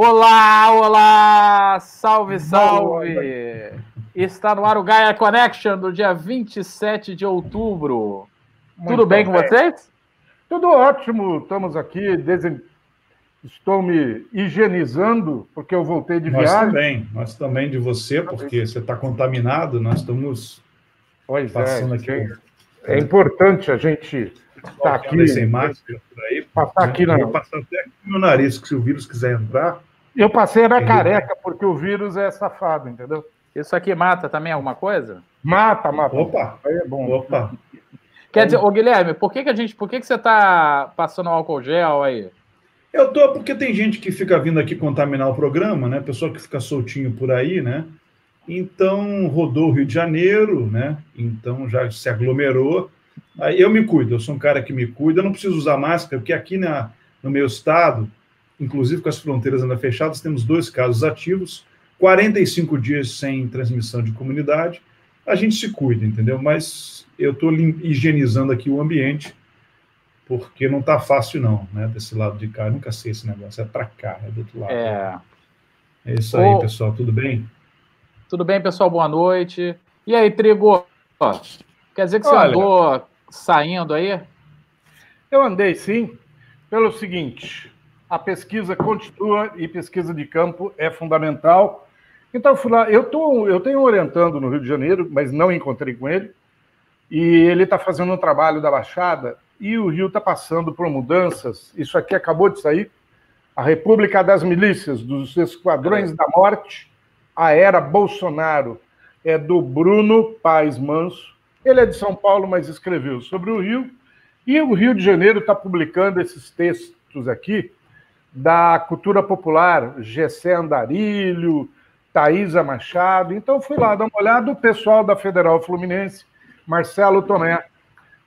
Olá, olá! Salve, salve! Está no ar o Gaia Connection do dia 27 de outubro. Muito Tudo bem, bem com vocês? Tudo ótimo, estamos aqui. Desen... Estou me higienizando porque eu voltei de nós viagem. Nós também, nós também de você, porque você está contaminado, nós estamos pois é, passando é, aqui. É importante a gente estar tá aqui. Sem máscara por aí. Passar aqui na... Vou passar até aqui no nariz, que se o vírus quiser entrar. Eu passei na careca, porque o vírus é safado, entendeu? Isso aqui mata também alguma coisa? Mata, mata. Opa! Aí é bom. Opa! Quer dizer, ô Guilherme, por que, que a gente. Por que, que você está passando álcool gel aí? Eu tô, porque tem gente que fica vindo aqui contaminar o programa, né? Pessoa que fica soltinho por aí, né? Então rodou o Rio de Janeiro, né? Então já se aglomerou. Aí eu me cuido, eu sou um cara que me cuida, eu não preciso usar máscara, porque aqui na, no meu estado, inclusive com as fronteiras ainda fechadas, temos dois casos ativos, 45 dias sem transmissão de comunidade. A gente se cuida, entendeu? Mas eu estou higienizando aqui o ambiente, porque não está fácil, não, né? Desse lado de cá. Eu nunca sei esse negócio, é para cá, é do outro lado. É. É isso aí, pessoal. Tudo bem? Tudo bem, pessoal? Boa noite. E aí, Trigo? Quer dizer que você Olha, andou saindo aí? Eu andei sim, pelo seguinte: a pesquisa continua e pesquisa de campo é fundamental. Então, lá, eu, tô, eu tenho orientando no Rio de Janeiro, mas não encontrei com ele, e ele está fazendo um trabalho da Baixada e o Rio está passando por mudanças. Isso aqui acabou de sair. A República das Milícias, dos Esquadrões da Morte, a era Bolsonaro, é do Bruno Paz Manso. Ele é de São Paulo, mas escreveu sobre o Rio. E o Rio de Janeiro está publicando esses textos aqui da cultura popular, Gessé Andarilho, Thaisa Machado. Então fui lá dar uma olhada, o pessoal da Federal Fluminense, Marcelo Tomé,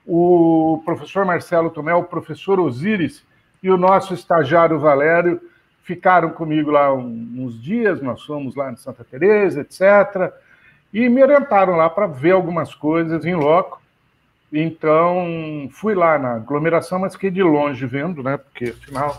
o professor Marcelo Tomé, o professor Osíris e o nosso estagiário Valério ficaram comigo lá uns dias, nós fomos lá em Santa Teresa, etc. E me orientaram lá para ver algumas coisas em loco. Então, fui lá na aglomeração, mas fiquei de longe vendo, né? Porque, afinal,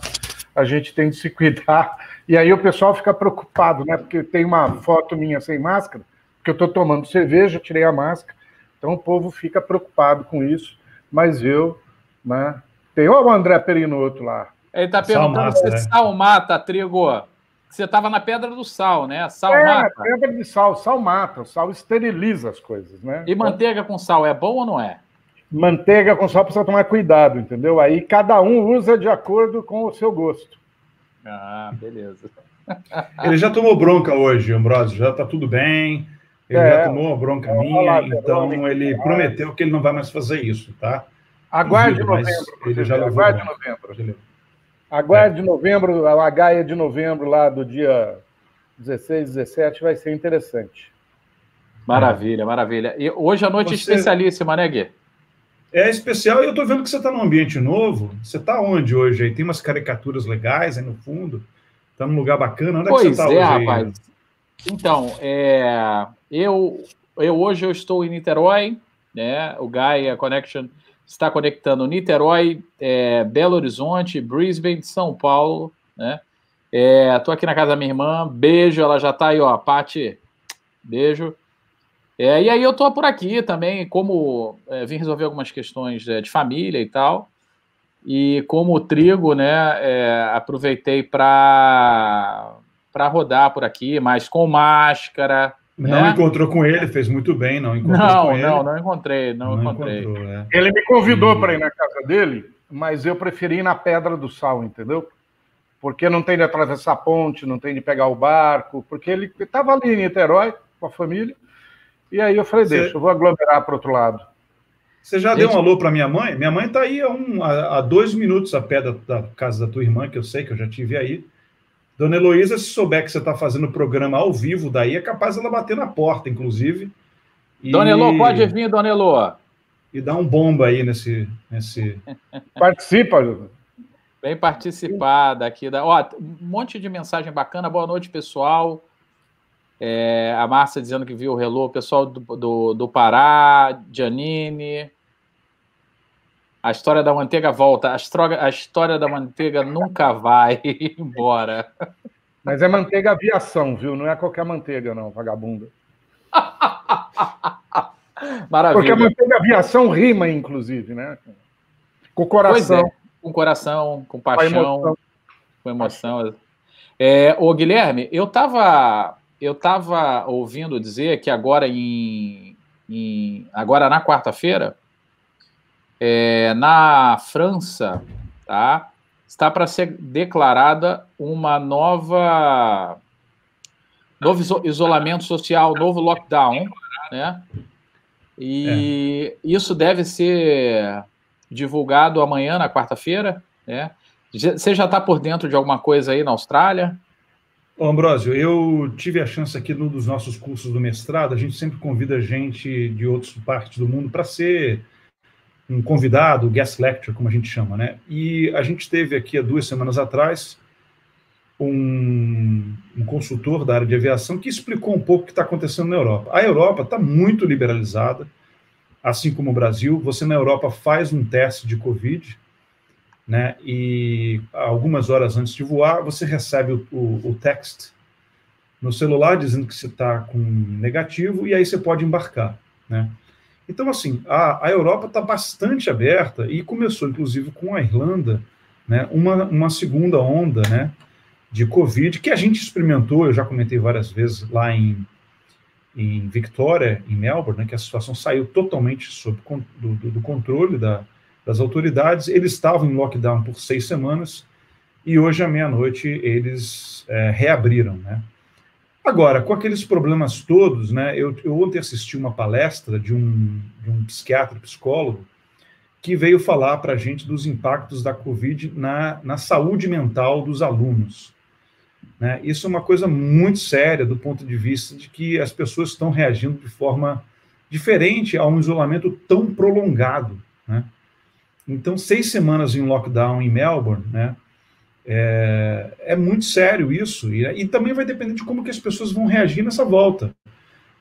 a gente tem de se cuidar. E aí o pessoal fica preocupado, né? Porque tem uma foto minha sem máscara, porque eu estou tomando cerveja, tirei a máscara. Então o povo fica preocupado com isso, mas eu, né? Tem o André Perinoto lá. Ele está perguntando se né? sal mata, Trigo. Você estava na Pedra do Sal, né? Sal é, mata. Pedra de sal, sal mata, o sal esteriliza as coisas, né? E manteiga com sal é bom ou não é? Manteiga com sal precisa tomar cuidado, entendeu? Aí cada um usa de acordo com o seu gosto. Ah, beleza. Ele já tomou bronca hoje, Ambrosio, já está tudo bem. Ele é, já tomou a bronca é, minha, então ele prometeu que ele não vai mais fazer isso, tá? Aguarde novembro. Ele já Aguarde novembro. Aguarde é. novembro, a Gaia de novembro, lá do dia 16, 17, vai ser interessante. Maravilha, maravilha. E hoje a noite é você... especialíssima, né, Gui? É especial e eu estou vendo que você está num ambiente novo. Você está onde hoje aí? Tem umas caricaturas legais aí no fundo. Está num lugar bacana. Onde pois é que você está é, hoje rapaz. Aí? Então, é, eu, eu hoje eu estou em Niterói, né? O Gaia Connection está conectando Niterói, é, Belo Horizonte, Brisbane, São Paulo, né? Estou é, aqui na casa da minha irmã, beijo, ela já está aí, ó, Pati, beijo. É, e aí eu estou por aqui também, como é, vim resolver algumas questões é, de família e tal, e como trigo, né, é, aproveitei para para rodar por aqui, mas com máscara. Não né? encontrou com ele, fez muito bem, não encontrou não, com ele. Não, não encontrei, não, não encontrei. É. Ele me convidou e... para ir na casa dele, mas eu preferi ir na Pedra do Sal, entendeu? Porque não tem de atravessar a ponte, não tem de pegar o barco, porque ele estava ali em Niterói com a família, e aí eu falei, Você... deixa, eu vou aglomerar para outro lado. Você já Gente... deu um alô para minha mãe? Minha mãe está aí a, um, a, a, dois minutos a pé da, da, casa da tua irmã, que eu sei que eu já tive aí. Dona Heloísa, se souber que você está fazendo o programa ao vivo, daí é capaz ela bater na porta, inclusive. E... Dona Elô, pode vir, Dona Elô. E dar um bomba aí nesse. nesse... Participa, Bem participada aqui. Da... Ó, um monte de mensagem bacana. Boa noite, pessoal. É, a Márcia dizendo que viu o relô, o pessoal do, do, do Pará, Janine. A história da manteiga volta. A, estroga, a história da manteiga nunca vai embora. Mas é manteiga aviação, viu? Não é qualquer manteiga, não, vagabunda. Maravilha. Porque a manteiga aviação rima, inclusive, né? Com o coração. É, com coração, com paixão, com emoção. Com emoção. É, ô, Guilherme, eu estava eu tava ouvindo dizer que agora em, em agora na quarta-feira, é, na França, tá? Está para ser declarada uma nova novo isolamento social, novo lockdown, né? E é. isso deve ser divulgado amanhã, na quarta-feira, né? Você já está por dentro de alguma coisa aí na Austrália? Ambrósio, eu tive a chance aqui num dos nossos cursos do mestrado, a gente sempre convida gente de outras partes do mundo para ser um convidado, guest lecture, como a gente chama, né? E a gente teve aqui há duas semanas atrás um, um consultor da área de aviação que explicou um pouco o que está acontecendo na Europa. A Europa está muito liberalizada, assim como o Brasil. Você na Europa faz um teste de Covid, né? E algumas horas antes de voar, você recebe o, o, o text no celular dizendo que você está com negativo e aí você pode embarcar, né? Então, assim, a, a Europa está bastante aberta e começou, inclusive, com a Irlanda, né, uma, uma segunda onda né, de Covid que a gente experimentou, eu já comentei várias vezes lá em, em Victoria, em Melbourne, né, que a situação saiu totalmente sob do, do, do controle da, das autoridades. Eles estavam em lockdown por seis semanas e hoje à meia-noite eles é, reabriram, né? Agora, com aqueles problemas todos, né? Eu, eu ontem assisti uma palestra de um, de um psiquiatra, psicólogo, que veio falar para a gente dos impactos da Covid na, na saúde mental dos alunos. Né? Isso é uma coisa muito séria do ponto de vista de que as pessoas estão reagindo de forma diferente a um isolamento tão prolongado. Né? Então, seis semanas em lockdown em Melbourne, né? É, é muito sério isso, e, e, também vai depender de como que as pessoas vão reagir nessa volta.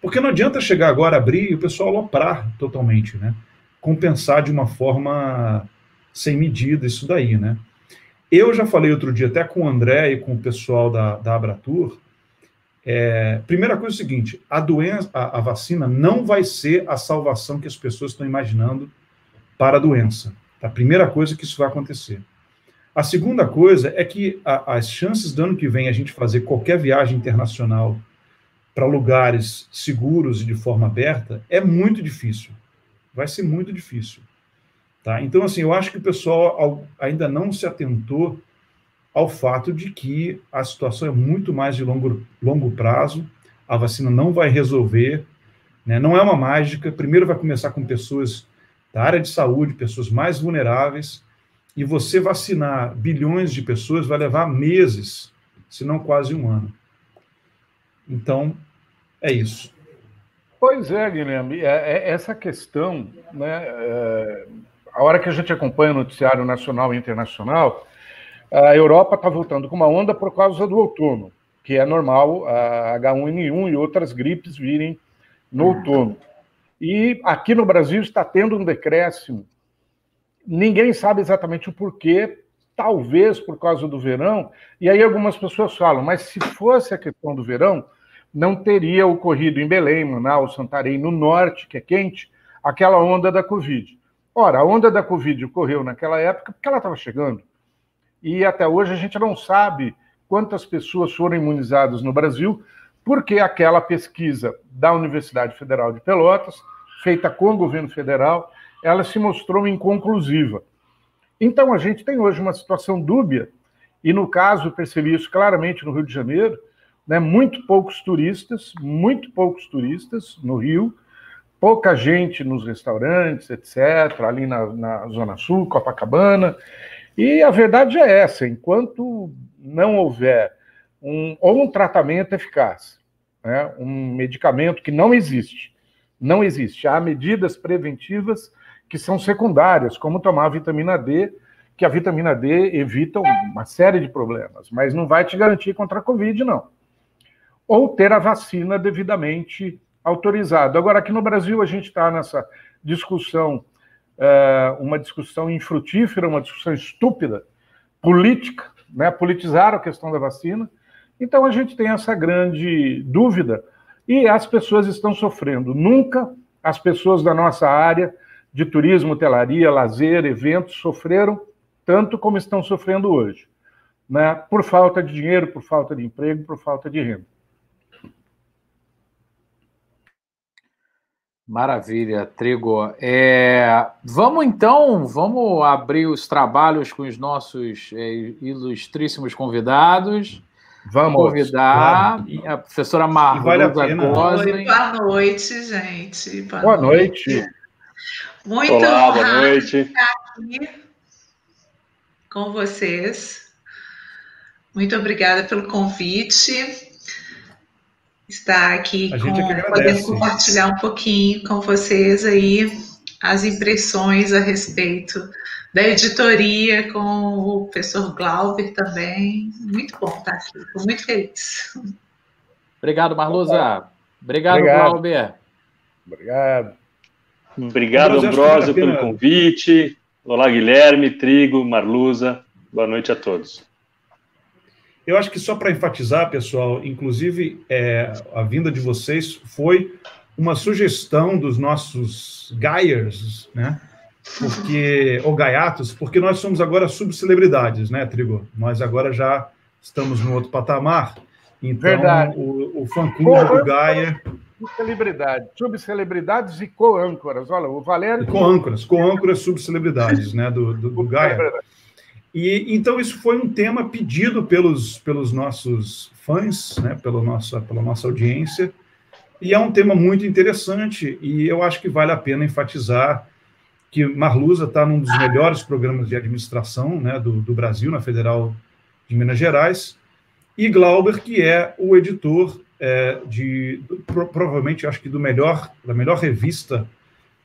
Porque não adianta chegar agora, abrir e o pessoal aloprar totalmente, né? Compensar de uma forma sem medida isso daí, né? Eu já falei outro dia até com o André e com o pessoal da, da Abratur, é, primeira coisa é o seguinte, a doença, a, a vacina não vai ser a salvação que as pessoas estão imaginando para a doença. A primeira coisa que isso vai acontecer. A segunda coisa é que a, as chances do ano que vem a gente fazer qualquer viagem internacional para lugares seguros e de forma aberta é muito difícil. Vai ser muito difícil. Tá? Então, assim, eu acho que o pessoal ainda não se atentou ao fato de que a situação é muito mais de longo, longo prazo, a vacina não vai resolver, né? não é uma mágica. Primeiro vai começar com pessoas da área de saúde, pessoas mais vulneráveis, e você vacinar bilhões de pessoas vai levar meses, se não quase um ano. Então, é isso. Pois é, Guilherme, é, é essa questão, né, é, a hora que a gente acompanha o noticiário nacional e internacional, a Europa está voltando com uma onda por causa do outono, que é normal a H1N1 e outras gripes virem no outono. E aqui no Brasil está tendo um decréscimo Ninguém sabe exatamente o porquê, talvez por causa do verão. E aí algumas pessoas falam, mas se fosse a questão do verão, não teria ocorrido em Belém, Manaus, Santarém, no norte, que é quente, aquela onda da Covid. Ora, a onda da Covid ocorreu naquela época porque ela estava chegando. E até hoje a gente não sabe quantas pessoas foram imunizadas no Brasil, porque aquela pesquisa da Universidade Federal de Pelotas, feita com o governo federal, ela se mostrou inconclusiva. Então, a gente tem hoje uma situação dúbia, e no caso, percebi isso claramente no Rio de Janeiro, né, muito poucos turistas, muito poucos turistas no Rio, pouca gente nos restaurantes, etc., ali na, na Zona Sul, Copacabana. E a verdade é essa: enquanto não houver um, ou um tratamento eficaz, né, um medicamento que não existe, não existe, há medidas preventivas que são secundárias, como tomar vitamina D, que a vitamina D evita uma série de problemas, mas não vai te garantir contra a Covid, não. Ou ter a vacina devidamente autorizada. Agora, aqui no Brasil, a gente está nessa discussão, é, uma discussão infrutífera, uma discussão estúpida, política, né? politizaram a questão da vacina, Então a gente tem essa grande dúvida e as pessoas estão sofrendo. Nunca as pessoas da nossa área de turismo, hotelaria, lazer, eventos sofreram tanto como estão sofrendo hoje, né? Por falta de dinheiro, por falta de emprego, por falta de renda. Maravilha, Trigo. É, vamos então, vamos abrir os trabalhos com os nossos é, ilustríssimos convidados. Vamos convidar claro. a professora Marluza vale boa noite, gente. Boa, boa noite. noite. Muito Olá, boa noite. estar aqui com vocês. Muito obrigada pelo convite estar aqui a com, poder compartilhar um pouquinho com vocês aí as impressões a respeito da editoria com o professor Glauber também. Muito bom estar aqui, estou muito feliz. Obrigado, Marluza. Obrigado, Obrigado. Glauber. Obrigado. Obrigado, Ambrósio, pelo convite. Olá, Guilherme, Trigo, Marluza. Boa noite a todos. Eu acho que só para enfatizar, pessoal, inclusive é, a vinda de vocês foi uma sugestão dos nossos Gaiers, né? Porque, ou Gaiatos, porque nós somos agora subcelebridades, né, Trigo? Nós agora já estamos no outro patamar. Então, Verdade. o, o fã-clube do Gaia... Celebridade, subcelebridades e co-âncoras. Olha, o Valério... Co-âncoras, co-âncoras subcelebridades, né, do, do, do Gaia. E então isso foi um tema pedido pelos, pelos nossos fãs, né, pela, nossa, pela nossa audiência, e é um tema muito interessante, e eu acho que vale a pena enfatizar que Marluza está num dos melhores programas de administração né, do, do Brasil, na Federal de Minas Gerais, e Glauber, que é o editor é, de, provavelmente, acho que do melhor, da melhor revista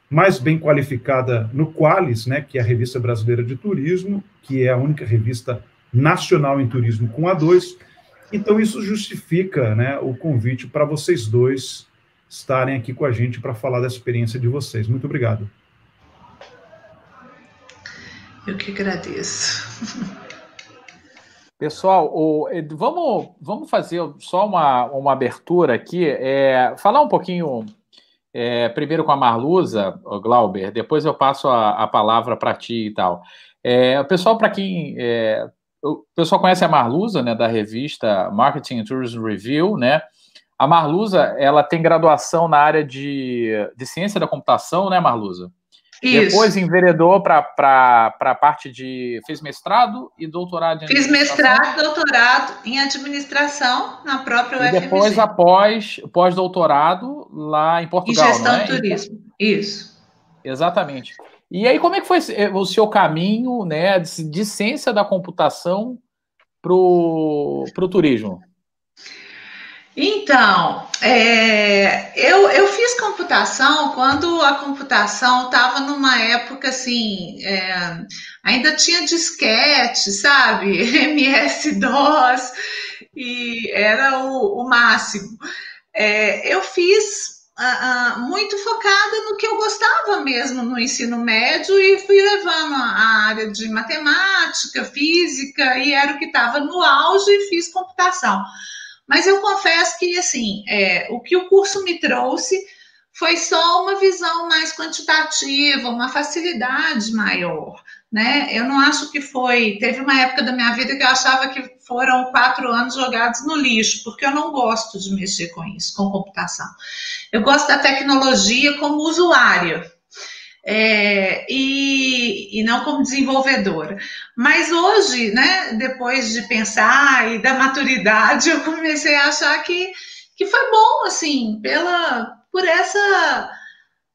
mais bem qualificada no Qualis, né, que é a Revista Brasileira de Turismo, que é a única revista nacional em turismo com A2. Então, isso justifica né, o convite para vocês dois estarem aqui com a gente para falar da experiência de vocês. Muito obrigado. Eu que agradeço. Pessoal, o, vamos, vamos fazer só uma, uma abertura aqui, é, falar um pouquinho é, primeiro com a Marluza, Glauber, depois eu passo a, a palavra para ti e tal. É, o pessoal, para quem. É, o pessoal conhece a Marluza, né, da revista Marketing and Tourism Review, né? A Marluza, ela tem graduação na área de, de ciência da computação, né, Marluza? Isso. Depois enveredou para a parte de. Fez mestrado e doutorado em Fiz mestrado e doutorado em administração na própria UFMG. E depois, após pós-doutorado, lá em Portugal. Em gestão é? de turismo. Isso. Exatamente. E aí, como é que foi o seu caminho né, de, de ciência da computação para o turismo? Então, é, eu, eu fiz computação quando a computação estava numa época assim, é, ainda tinha disquete, sabe? MS-DOS, e era o, o máximo. É, eu fiz Uh, uh, muito focada no que eu gostava mesmo no ensino médio e fui levando a área de matemática, física, e era o que estava no auge e fiz computação. Mas eu confesso que, assim, é, o que o curso me trouxe foi só uma visão mais quantitativa, uma facilidade maior, né? Eu não acho que foi. Teve uma época da minha vida que eu achava que foram quatro anos jogados no lixo, porque eu não gosto de mexer com isso, com computação. Eu gosto da tecnologia como usuária, é, e, e não como desenvolvedora. Mas hoje, né, depois de pensar e da maturidade, eu comecei a achar que, que foi bom, assim, pela, por essa,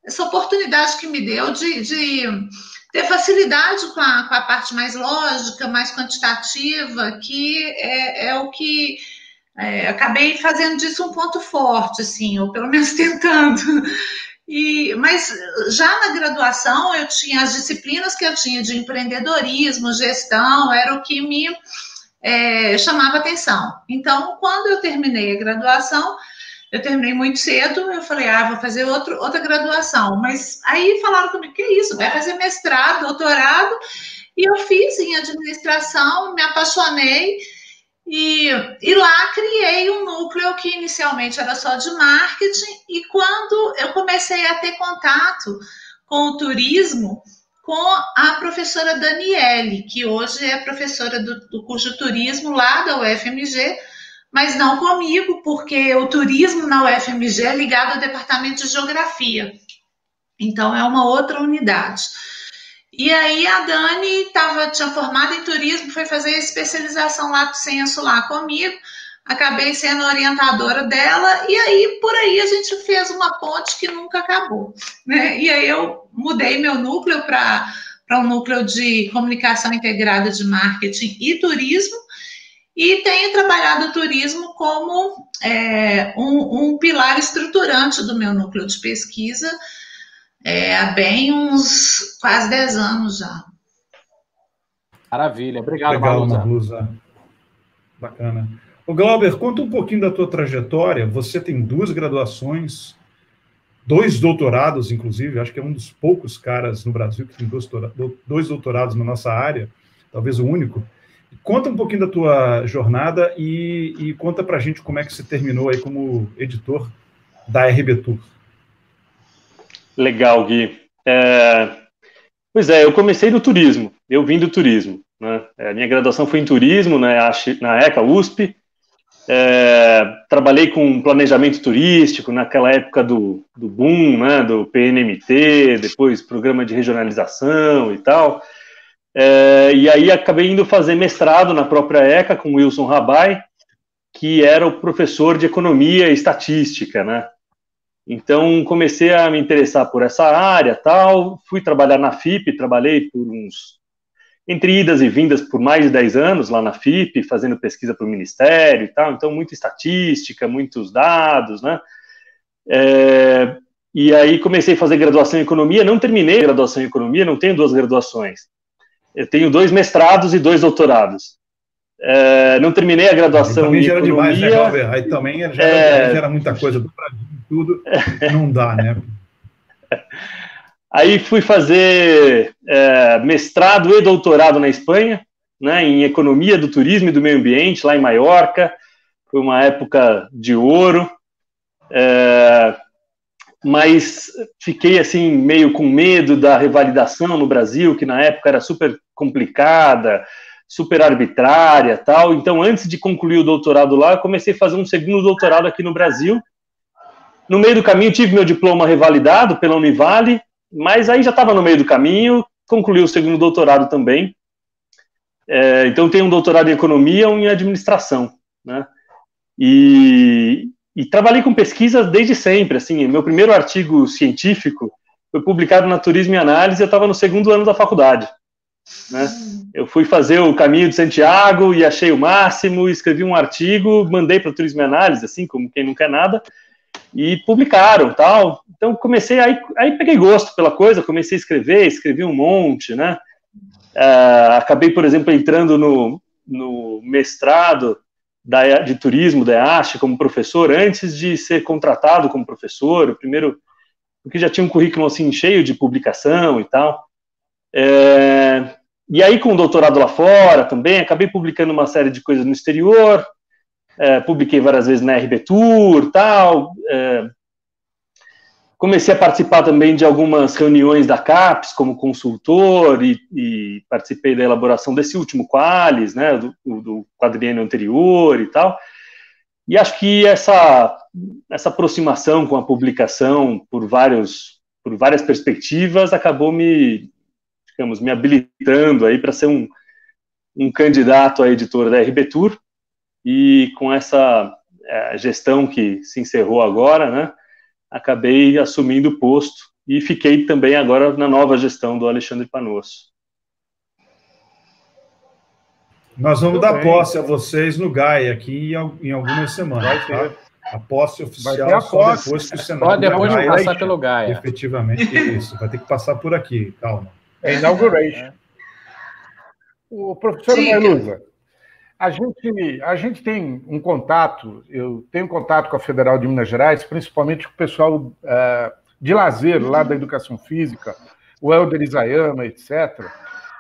essa oportunidade que me deu de, de ter facilidade com a, com a parte mais lógica, mais quantitativa, que é, é o que é, acabei fazendo disso um ponto forte, assim, ou pelo menos tentando. E, mas já na graduação eu tinha as disciplinas que eu tinha de empreendedorismo, gestão, era o que me é, chamava atenção. Então, quando eu terminei a graduação, eu terminei muito cedo, eu falei, ah, vou fazer outro, outra graduação. Mas aí falaram comigo, que isso, vai fazer mestrado, doutorado, e eu fiz em administração, me apaixonei, E, e lá criei um núcleo que inicialmente era só de marketing, e quando eu comecei a ter contato com o turismo, com a professora Daniele, que hoje é professora do, do curso de turismo lá da UFMG, mas não comigo, porque o turismo na UFMG é ligado ao departamento de geografia. Então é uma outra unidade. E aí a Dani tava, tinha formado em turismo, foi fazer especialização lá do censo lá comigo. Acabei sendo orientadora dela, e aí por aí a gente fez uma ponte que nunca acabou. Né? E aí eu mudei meu núcleo para um núcleo de comunicação integrada de marketing e turismo, e tenho trabalhado o turismo como é, um, um pilar estruturante do meu núcleo de pesquisa é, há bem uns quase 10 anos já. Maravilha, obrigado, Legal, Maruza. Bacana. O Glauber, conta um pouquinho da tua trajetória. Você tem duas graduações, dois doutorados, inclusive. Acho que é um dos poucos caras no Brasil que tem dois doutorados na nossa área, talvez o único. Conta um pouquinho da tua jornada e, e conta para a gente como é que você terminou aí como editor da RB Tour. Legal, Gui. É... Pois é, eu comecei no turismo, eu vim do turismo. Né? É, minha graduação foi em turismo né, na ECA USP. É, trabalhei com planejamento turístico naquela época do, do boom, né, do PNMT, depois programa de regionalização e tal. É, e aí acabei indo fazer mestrado na própria ECA com Wilson Rabai, que era o professor de economia e estatística, né? Então comecei a me interessar por essa área, tal. Fui trabalhar na FIP, trabalhei por uns entre idas e vindas por mais de 10 anos lá na FIP, fazendo pesquisa para o Ministério e tal. Então muita estatística, muitos dados, né? É, e aí comecei a fazer graduação em economia. Não terminei a graduação em economia, não tenho duas graduações. Eu tenho dois mestrados e dois doutorados. É, não terminei a graduação também em economia. Demais, né, Aí também já, é... já era muita coisa do Brasil tudo, não dá, né? Aí fui fazer é, mestrado e doutorado na Espanha, né, em economia do turismo e do meio ambiente, lá em Maiorca. Foi uma época de ouro. É, mas fiquei assim meio com medo da revalidação no Brasil, que na época era super complicada, super arbitrária, tal. Então, antes de concluir o doutorado lá, comecei a fazer um segundo doutorado aqui no Brasil, no meio do caminho, tive meu diploma revalidado pela Univale, mas aí já estava no meio do caminho, concluí o segundo doutorado também. É, então, tenho um doutorado em economia e um em administração. Né? E, e trabalhei com pesquisa desde sempre. Assim, meu primeiro artigo científico foi publicado na Turismo e Análise, eu estava no segundo ano da faculdade. Né? Eu fui fazer o caminho de Santiago e achei o máximo, escrevi um artigo, mandei para Turismo e Análise, assim como quem não quer nada, e publicaram tal. Então comecei aí, aí peguei gosto pela coisa, comecei a escrever, escrevi um monte, né? Uh, acabei, por exemplo, entrando no, no mestrado da, de turismo da EASH como professor antes de ser contratado como professor. O primeiro, porque já tinha um currículo assim cheio de publicação e tal. É, e aí com o doutorado lá fora também, acabei publicando uma série de coisas no exterior é, publiquei várias vezes na RB Tour, tal. É, comecei a participar também de algumas reuniões da CAPES como consultor e, e participei da elaboração desse último Qualis, né, do, do quadriênio anterior e tal. E acho que essa, essa aproximação com a publicação por, vários, por várias perspectivas acabou me, digamos, me habilitando aí para ser um, um candidato a editor da RB Tour e com essa é, gestão que se encerrou agora, né, acabei assumindo o posto e fiquei também agora na nova gestão do Alexandre Panosso. Nós vamos Muito dar bem. posse a vocês no GAI aqui em, algumas semanas. Tá? A posse oficial a só depois que o Senado. Só depois de passar pelo GAI. Efetivamente, isso. Vai ter que passar por aqui, calma. É inauguration. É. O professor Mailuza, a gente, a gente tem um contato, eu tenho contato com a Federal de Minas Gerais, principalmente com o pessoal uh, de lazer lá da educação física, o Helder Isayama, etc.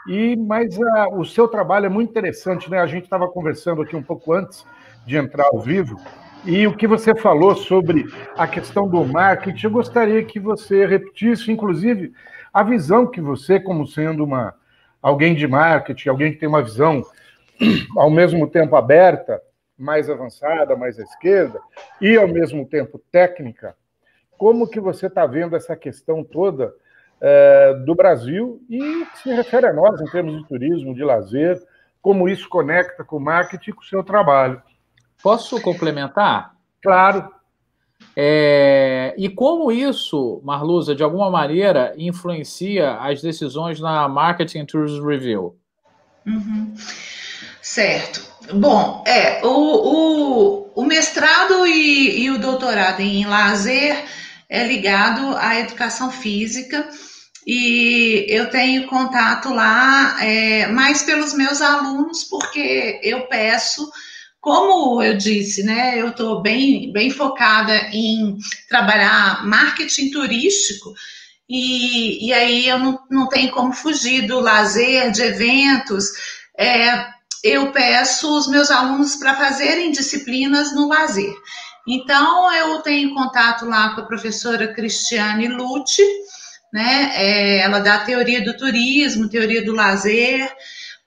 E mas a, o seu trabalho é muito interessante, né? A gente estava conversando aqui um pouco antes de entrar ao vivo e o que você falou sobre a questão do marketing, eu gostaria que você repetisse, inclusive, a visão que você, como sendo uma alguém de marketing, alguém que tem uma visão ao mesmo tempo aberta, mais avançada, mais à esquerda, e ao mesmo tempo técnica, como que você está vendo essa questão toda é, do Brasil e que se refere a nós em termos de turismo, de lazer, como isso conecta com o marketing e com o seu trabalho. Posso complementar? Claro. É, e como isso, Marluza, de alguma maneira, influencia as decisões na Marketing Tourism Review? Uhum. Certo. Bom, é, o, o, o mestrado e, e, o doutorado em lazer é ligado à educação física e eu tenho contato lá é, mais pelos meus alunos, porque eu peço como eu disse, né, eu estou bem, bem focada em trabalhar marketing turístico, e, e aí eu não, não tenho como fugir do lazer, de eventos. É, eu peço os meus alunos para fazerem disciplinas no lazer. Então, eu tenho contato lá com a professora Cristiane Lute, né? É, ela dá teoria do turismo, teoria do lazer,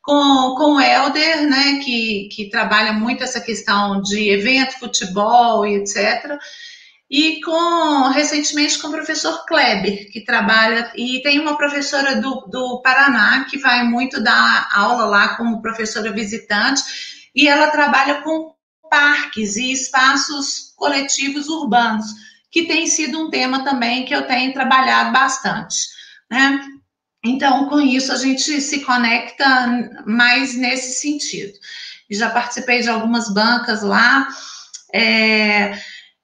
com, com o Helder, né, que, que trabalha muito essa questão de evento, futebol e etc. E com recentemente com o professor Kleber, que trabalha, e tem uma professora do, do Paraná que vai muito dar aula lá como professora visitante, e ela trabalha com parques e espaços coletivos urbanos, que tem sido um tema também que eu tenho trabalhado bastante. Né? Então, com isso, a gente se conecta mais nesse sentido. Já participei de algumas bancas lá. É...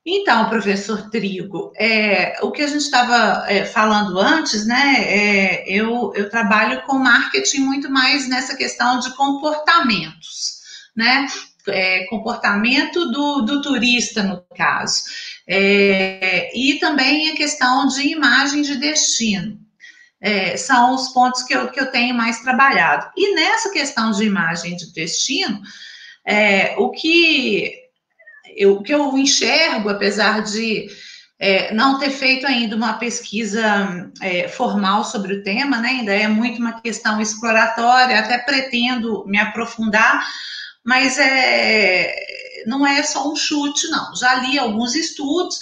Então, professor Trigo, é, o que a gente estava é, falando antes, né? É, eu, eu trabalho com marketing muito mais nessa questão de comportamentos, né? É, comportamento do, do turista, no caso. É, e também a questão de imagem de destino é, são os pontos que eu, que eu tenho mais trabalhado. E nessa questão de imagem de destino, é, o, que eu, o que eu enxergo, apesar de é, não ter feito ainda uma pesquisa é, formal sobre o tema, né, ainda é muito uma questão exploratória, até pretendo me aprofundar, mas é, não é só um chute, não. Já li alguns estudos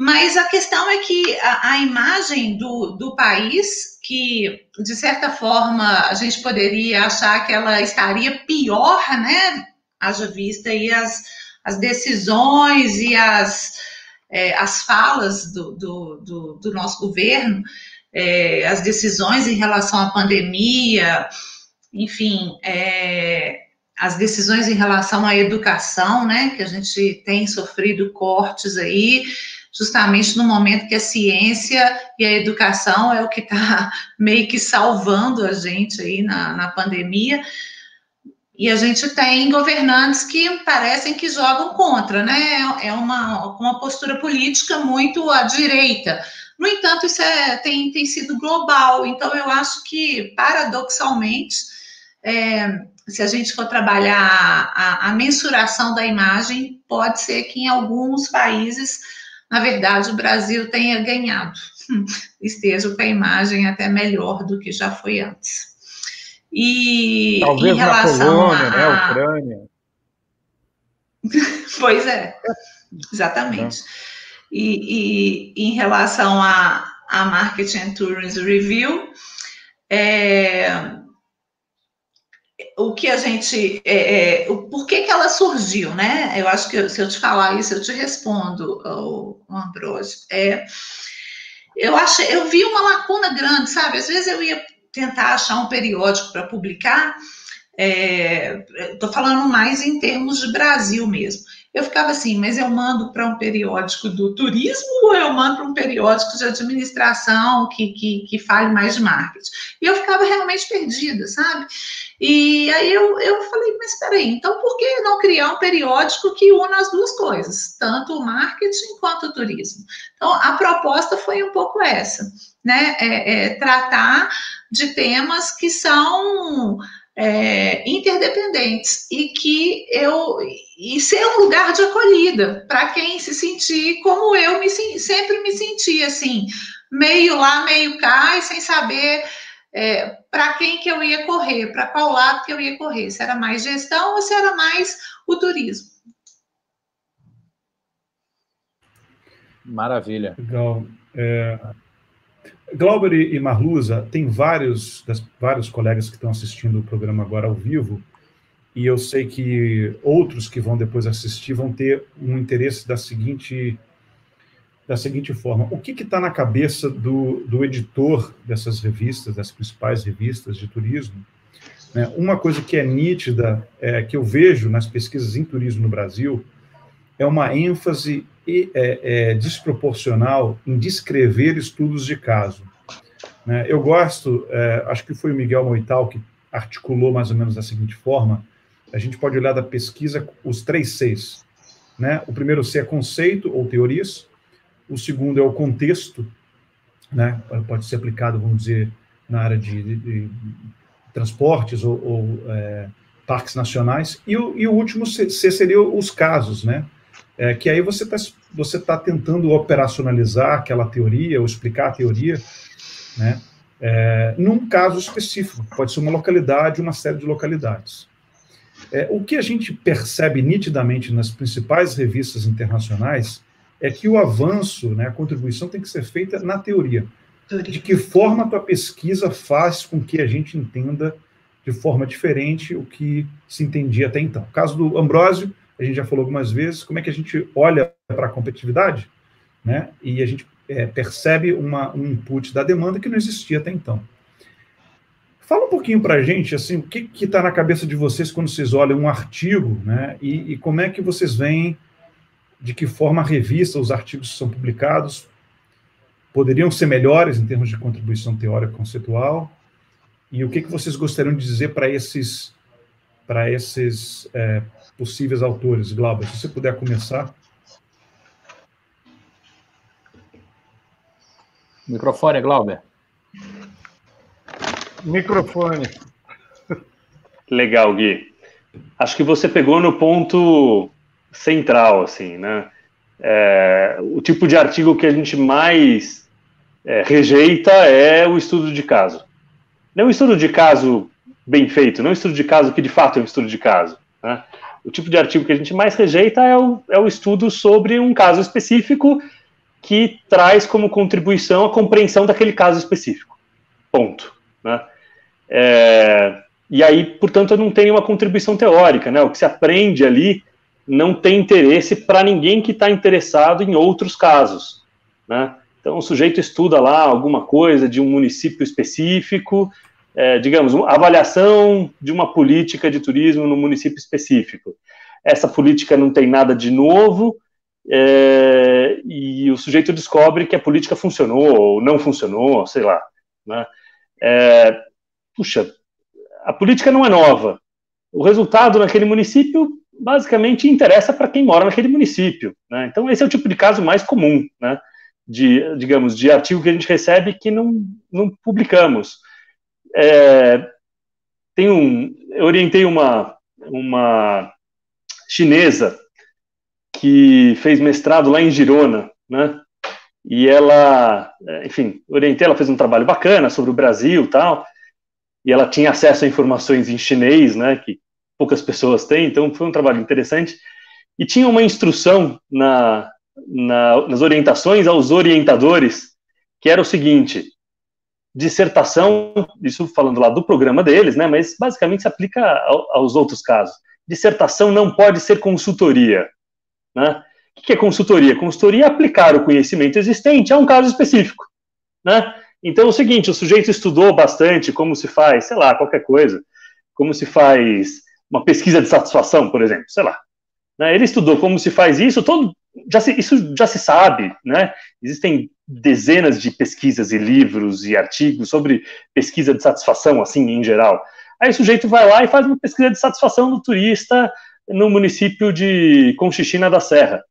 mas a questão é que a, a imagem do, do país, que de certa forma a gente poderia achar que ela estaria pior, né? Haja vista aí as, as decisões e as, é, as falas do, do, do, do nosso governo, é, as decisões em relação à pandemia, enfim, é, as decisões em relação à educação, né? Que a gente tem sofrido cortes aí justamente no momento que a ciência e a educação é o que está meio que salvando a gente aí na, na pandemia. E a gente tem governantes que parecem que jogam contra, né? É uma, uma postura política muito à direita. No entanto, isso é, tem, tem sido global. Então, eu acho que, paradoxalmente, é, se a gente for trabalhar a, a mensuração da imagem, pode ser que em alguns países na verdade, o Brasil tenha ganhado, esteja com a imagem até melhor do que já foi antes. E Talvez em relação na Polônia, a... né, Ucrânia. pois é, exatamente. E, e, em relação a, a Marketing Tourism Review, é, o que a gente. É, é, o, por que, que ela surgiu, né? Eu acho que se eu te falar isso, eu te respondo, o, o Ambrosio. É, eu, acho, eu vi uma lacuna grande, sabe? Às vezes eu ia tentar achar um periódico para publicar, estou é, falando mais em termos de Brasil mesmo. eu ficava assim, mas eu mando para um periódico do turismo ou eu mando para um periódico de administração que, que, que fale mais de marketing? E eu ficava realmente perdida, sabe? E aí eu, eu falei, mas espera aí, então por que não criar um periódico que una as duas coisas, tanto o marketing quanto o turismo? Então, a proposta foi um pouco essa, né? É, é tratar de temas que são é, interdependentes e que eu e ser um lugar de acolhida para quem se sentir como eu me sempre me senti assim meio lá meio cá e sem saber é, para quem que eu ia correr para qual lado que eu ia correr se era mais gestão ou se era mais o turismo maravilha legal é, Glauber e Marluza, tem vários, das, vários colegas que estão assistindo o programa agora ao vivo, e eu sei que outros que vão depois assistir vão ter um interesse da seguinte, da seguinte forma. O que está na cabeça do, do editor dessas revistas, das principais revistas de turismo? Né? Uma coisa que é nítida, é, que eu vejo nas pesquisas em turismo no Brasil, é uma ênfase é, é, desproporcional em descrever estudos de caso. Né? Eu gosto, é, acho que foi o Miguel Moital que articulou mais ou menos da seguinte forma: a gente pode olhar da pesquisa os três Cs. Né? O primeiro C é conceito ou teorias, o segundo é o contexto, né? pode ser aplicado, vamos dizer, na área de, de, de transportes ou, ou é, parques nacionais, e o, e o último C, C seria os casos, né? É, que aí você está você tá tentando operacionalizar aquela teoria ou explicar a teoria, né, é, num caso específico, pode ser uma localidade, uma série de localidades. É, o que a gente percebe nitidamente nas principais revistas internacionais é que o avanço, né, a contribuição tem que ser feita na teoria. De que forma a tua pesquisa faz com que a gente entenda de forma diferente o que se entendia até então. O caso do Ambrósio, a gente já falou algumas vezes, como é que a gente olha para a competitividade, né? E a gente é, percebe uma, um input da demanda que não existia até então. Fala um pouquinho para a gente, assim, o que está na cabeça de vocês quando vocês olham um artigo, né? E, e como é que vocês veem, de que forma a revista, os artigos que são publicados, poderiam ser melhores em termos de contribuição teórica conceitual? E o que, que vocês gostariam de dizer para esses, para esses é, possíveis autores. Glauber, se você puder começar. Microfone, Glauber. Microfone. Legal, Gui. Acho que você pegou no ponto central, assim, né? É, o tipo de artigo que a gente mais é, rejeita é o estudo de caso. Não um estudo de caso bem feito, não um estudo de caso que de fato é um estudo de caso. Né? O tipo de artigo que a gente mais rejeita é o, é o estudo sobre um caso específico que traz como contribuição a compreensão daquele caso específico. Ponto. Né? É, e aí, portanto, não tem uma contribuição teórica. Né? O que se aprende ali não tem interesse para ninguém que está interessado em outros casos. Né? Então, o sujeito estuda lá alguma coisa de um município específico é, digamos, avaliação de uma política de turismo no município específico. Essa política não tem nada de novo é, e o sujeito descobre que a política funcionou ou não funcionou, sei lá. Né? É, puxa, a política não é nova. O resultado naquele município basicamente interessa para quem mora naquele município. Né? Então, esse é o tipo de caso mais comum, né? de, digamos, de artigo que a gente recebe que não, não publicamos é, tem um, eu orientei uma, uma chinesa que fez mestrado lá em Girona, né? E ela, enfim, orientei, ela fez um trabalho bacana sobre o Brasil tal, e ela tinha acesso a informações em chinês, né, que poucas pessoas têm, então foi um trabalho interessante. E tinha uma instrução na, na, nas orientações aos orientadores, que era o seguinte: dissertação, isso falando lá do programa deles, né, mas basicamente se aplica aos outros casos. Dissertação não pode ser consultoria. Né? O que é consultoria? Consultoria é aplicar o conhecimento existente a um caso específico. Né? Então é o seguinte, o sujeito estudou bastante como se faz, sei lá, qualquer coisa, como se faz uma pesquisa de satisfação, por exemplo, sei lá. Né? Ele estudou como se faz isso, todo, já se, isso já se sabe, né? Existem dezenas de pesquisas e livros e artigos sobre pesquisa de satisfação, assim, em geral. Aí o sujeito vai lá e faz uma pesquisa de satisfação do turista no município de Conchichina da Serra,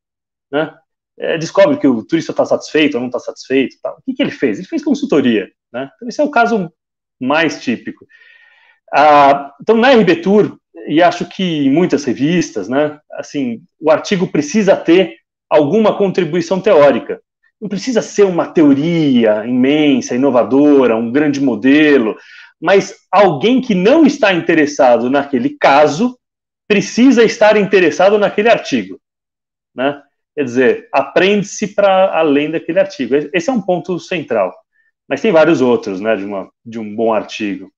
né? É, descobre que o turista está satisfeito ou não está satisfeito. Tá. O que, que, ele fez? Ele fez consultoria, né? Então esse é o caso mais típico. Ah, então na RB Tour e acho que em muitas revistas, né? Assim, o artigo precisa ter alguma contribuição teórica. Não precisa ser uma teoria imensa, inovadora, um grande modelo, mas alguém que não está interessado naquele caso precisa estar interessado naquele artigo. Né? Quer dizer, aprende-se para além daquele artigo. Esse é um ponto central. Mas tem vários outros né, de, uma, de um bom artigo.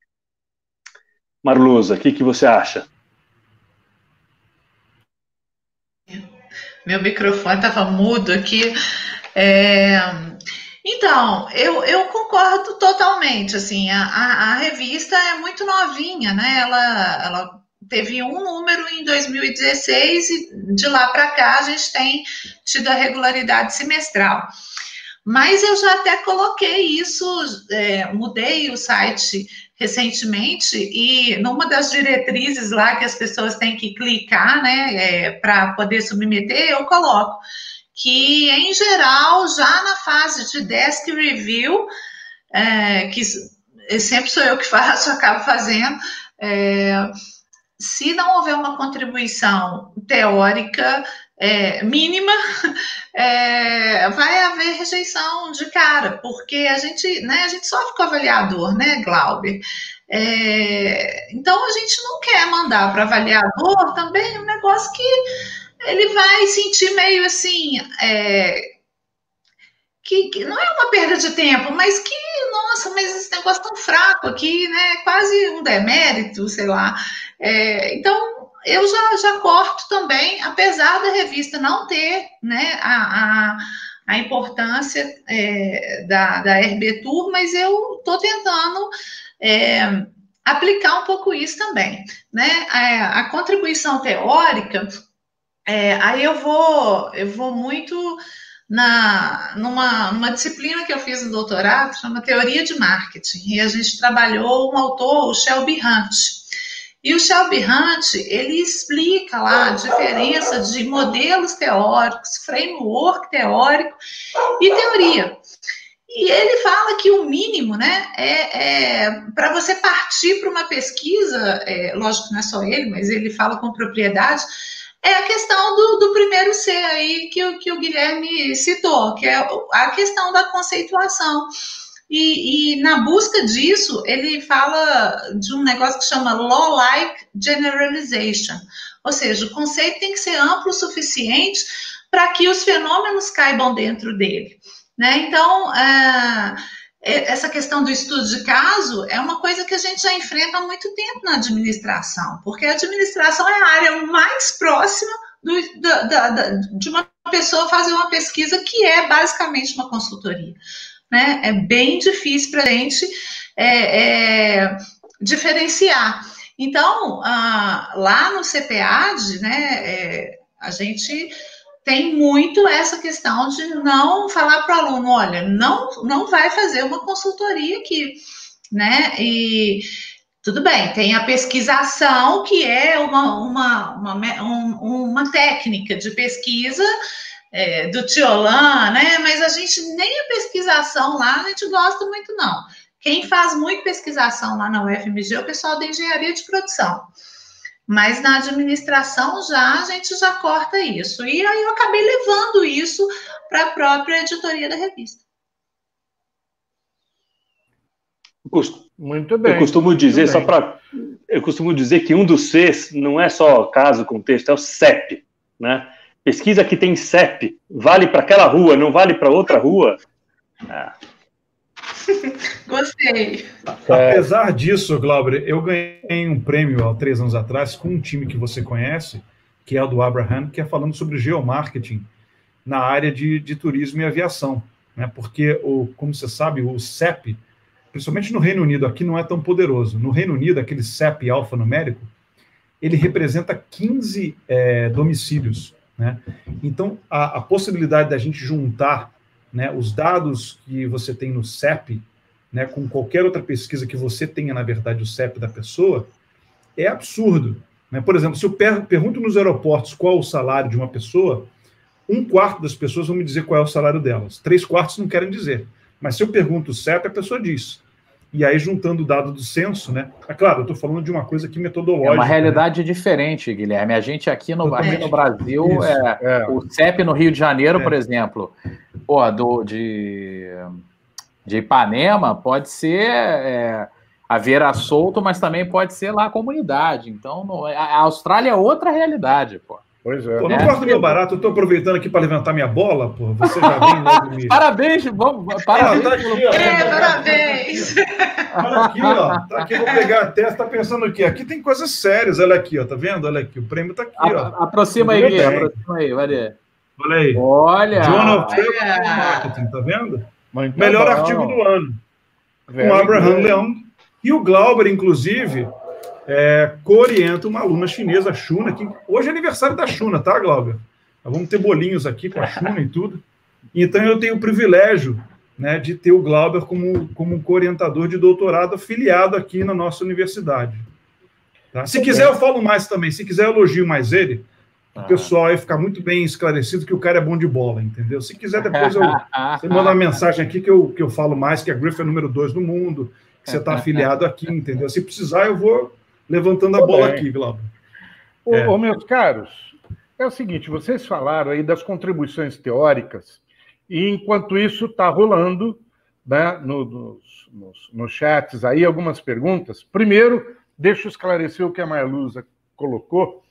Marluza, o que, que você acha? Meu microfone estava mudo aqui. É... Então, eu, eu concordo totalmente. Assim, a, a, a, revista é muito novinha, né? Ela, ela teve um número em 2016 e de lá para cá a gente tem tido a regularidade semestral. Mas eu já até coloquei isso, é, mudei o site recentemente e numa das diretrizes lá que as pessoas têm que clicar, né, é, para poder submeter, eu coloco que em geral já na fase de desk review, é, que sempre sou eu que faço, acabo fazendo, é, se não houver uma contribuição teórica é, mínima, é, vai haver rejeição de cara, porque a gente, né, a gente sofre com o avaliador, né, Glauber? É, então a gente não quer mandar para avaliador também um negócio que ele vai sentir meio assim. É, que, que, não é uma perda de tempo, mas que, nossa, mas esse negócio tão fraco aqui, né? Quase um demérito, sei lá. É, então, eu já, já corto também, apesar da revista não ter né, a, a, a importância é, da, da RB Tour, mas eu estou tentando é, aplicar um pouco isso também. Né? A, a contribuição teórica, é, aí eu vou, eu vou muito na, numa, numa disciplina que eu fiz no doutorado, chama Teoria de Marketing, e a gente trabalhou um autor, o Shelby Hunt, e o Shelby Hunt, ele explica lá a diferença de modelos teóricos, framework teórico e teoria. E ele fala que o mínimo, né, é, é para você partir para uma pesquisa, é, lógico que não é só ele, mas ele fala com propriedade, é a questão do, do primeiro C aí que, que o Guilherme citou, que é a questão da conceituação. E, e, na busca disso, ele fala de um negócio que chama law-like generalization. Ou seja, o conceito tem que ser amplo o suficiente para que os fenômenos caibam dentro dele. Né? Então, é, essa questão do estudo de caso é uma coisa que a gente já enfrenta há muito tempo na administração, porque a administração é a área mais próxima do, da, da, de uma pessoa fazer uma pesquisa que é basicamente uma consultoria né? É bem difícil para a gente é, é, diferenciar. Então, ah, lá no CPAD, né, é, a gente tem muito essa questão de não falar para o aluno, olha, não, não vai fazer uma consultoria aqui, né? E tudo bem, tem a pesquisação, que é uma, uma, uma, uma técnica de pesquisa é, do Tiolan, né? Mas a gente nem a pesquisação lá a gente gosta muito, não. Quem faz muito pesquisação lá na UFMG é o pessoal da engenharia de produção. Mas na administração já a gente já corta isso. E aí eu acabei levando isso para a própria editoria da revista. Muito bem. Eu costumo dizer, só para. Eu costumo dizer que um dos Cs não é só caso, contexto, é o CEP, né? pesquisa que tem CEP vale para aquela rua, não vale para outra rua? Ah. Gostei. Apesar disso, Glauber, eu ganhei um prêmio há três anos atrás com um time que você conhece, que é o do Abraham, que é falando sobre geomarketing na área de, de turismo e aviação. Né? Porque, o, como você sabe, o CEP, principalmente no Reino Unido, aqui não é tão poderoso. No Reino Unido, aquele CEP alfanumérico, ele representa 15 é, domicílios. Né? Então, a, a, possibilidade da gente juntar né, os dados que você tem no CEP né, com qualquer outra pesquisa que você tenha, na verdade, o CEP da pessoa, é absurdo. Né? Por exemplo, se eu per pergunto nos aeroportos qual o salário de uma pessoa, um quarto das pessoas vão me dizer qual é o salário delas. Três quartos não querem dizer. Mas se eu pergunto o CEP, a pessoa diz. E aí, juntando o dado do censo, né? É claro, eu estou falando de uma coisa aqui metodológica. É uma né? realidade né? diferente, Guilherme. A gente aqui no, aqui no Brasil, é, é, o CEP no Rio de Janeiro, é. por exemplo, pô, do, de, de Ipanema, pode ser é, a Vera Solto, mas também pode ser lá a comunidade. Então, no, a Austrália é outra realidade, pô. Pois é. Pô, não é. gosto do meu barato, eu estou aproveitando aqui para levantar minha bola, pô. Você já vem logo me. parabéns, vamos. Parabéns. Ah, tá aqui, ó, é, parabéns. Olha aqui, ó. Tá aqui, vou pegar a testa, tá pensando o quê? Aqui tem coisas sérias, olha aqui, ó. Tá vendo? Olha aqui, o prêmio tá aqui, ó. aproxima aí, Gui, aproxima aí, vai ver. Olha aí. Olha. Journal of Marketing, tá vendo? Muito Melhor bom. artigo do ano. Very com Abraham Leão. E o Glauber, inclusive, é, co-orienta uma aluna chinesa, a Shuna, que hoje é aniversário da Shuna, tá, Glauber? Nós vamos ter bolinhos aqui com a Shuna e tudo. Então eu tenho o privilégio né, de ter o Glauber como, como co-orientador de doutorado afiliado aqui na nossa universidade. Tá? Se quiser, eu falo mais também. Se quiser, eu elogio mais ele. O pessoal vai ficar muito bem esclarecido que o cara é bom de bola, entendeu? Se quiser, depois eu, você manda uma mensagem aqui que eu, que eu falo mais, que a Griffin é número dois do mundo, que você está afiliado aqui, entendeu? Se precisar, eu vou levantando a bola aqui, Glauber. Ô, é. ô, meus caros, é o seguinte, vocês falaram aí das contribuições teóricas, e enquanto isso está rolando né, no, nos, nos, nos, chats aí algumas perguntas. Primeiro, deixa eu esclarecer o que a Marluza colocou.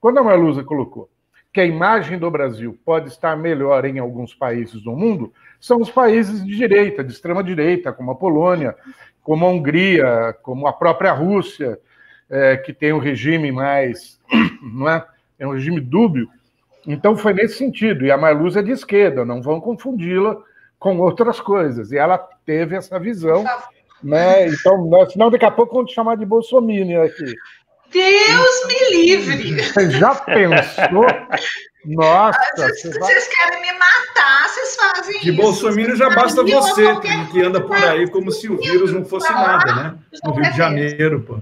Quando a Marluza colocou que a imagem do Brasil pode estar melhor em alguns países do mundo, são os países de direita, de extrema direita, como a Polônia, como a Hungria, como a própria Rússia, é, que tem um regime mais, não é? É um regime dúbio. Então foi nesse sentido. E a Marluz é de esquerda, não vão confundi-la com outras coisas. E ela teve essa visão, né? Então, senão daqui a pouco vão te chamar de Bolsonaro aqui. Deus me livre! Você já pensou? Nossa! Vocês, vocês querem me matar, vocês fazem de isso. De Bolsonaro já basta você, que anda por aí como se o vírus não fosse nada, né? No Rio de Janeiro, pô.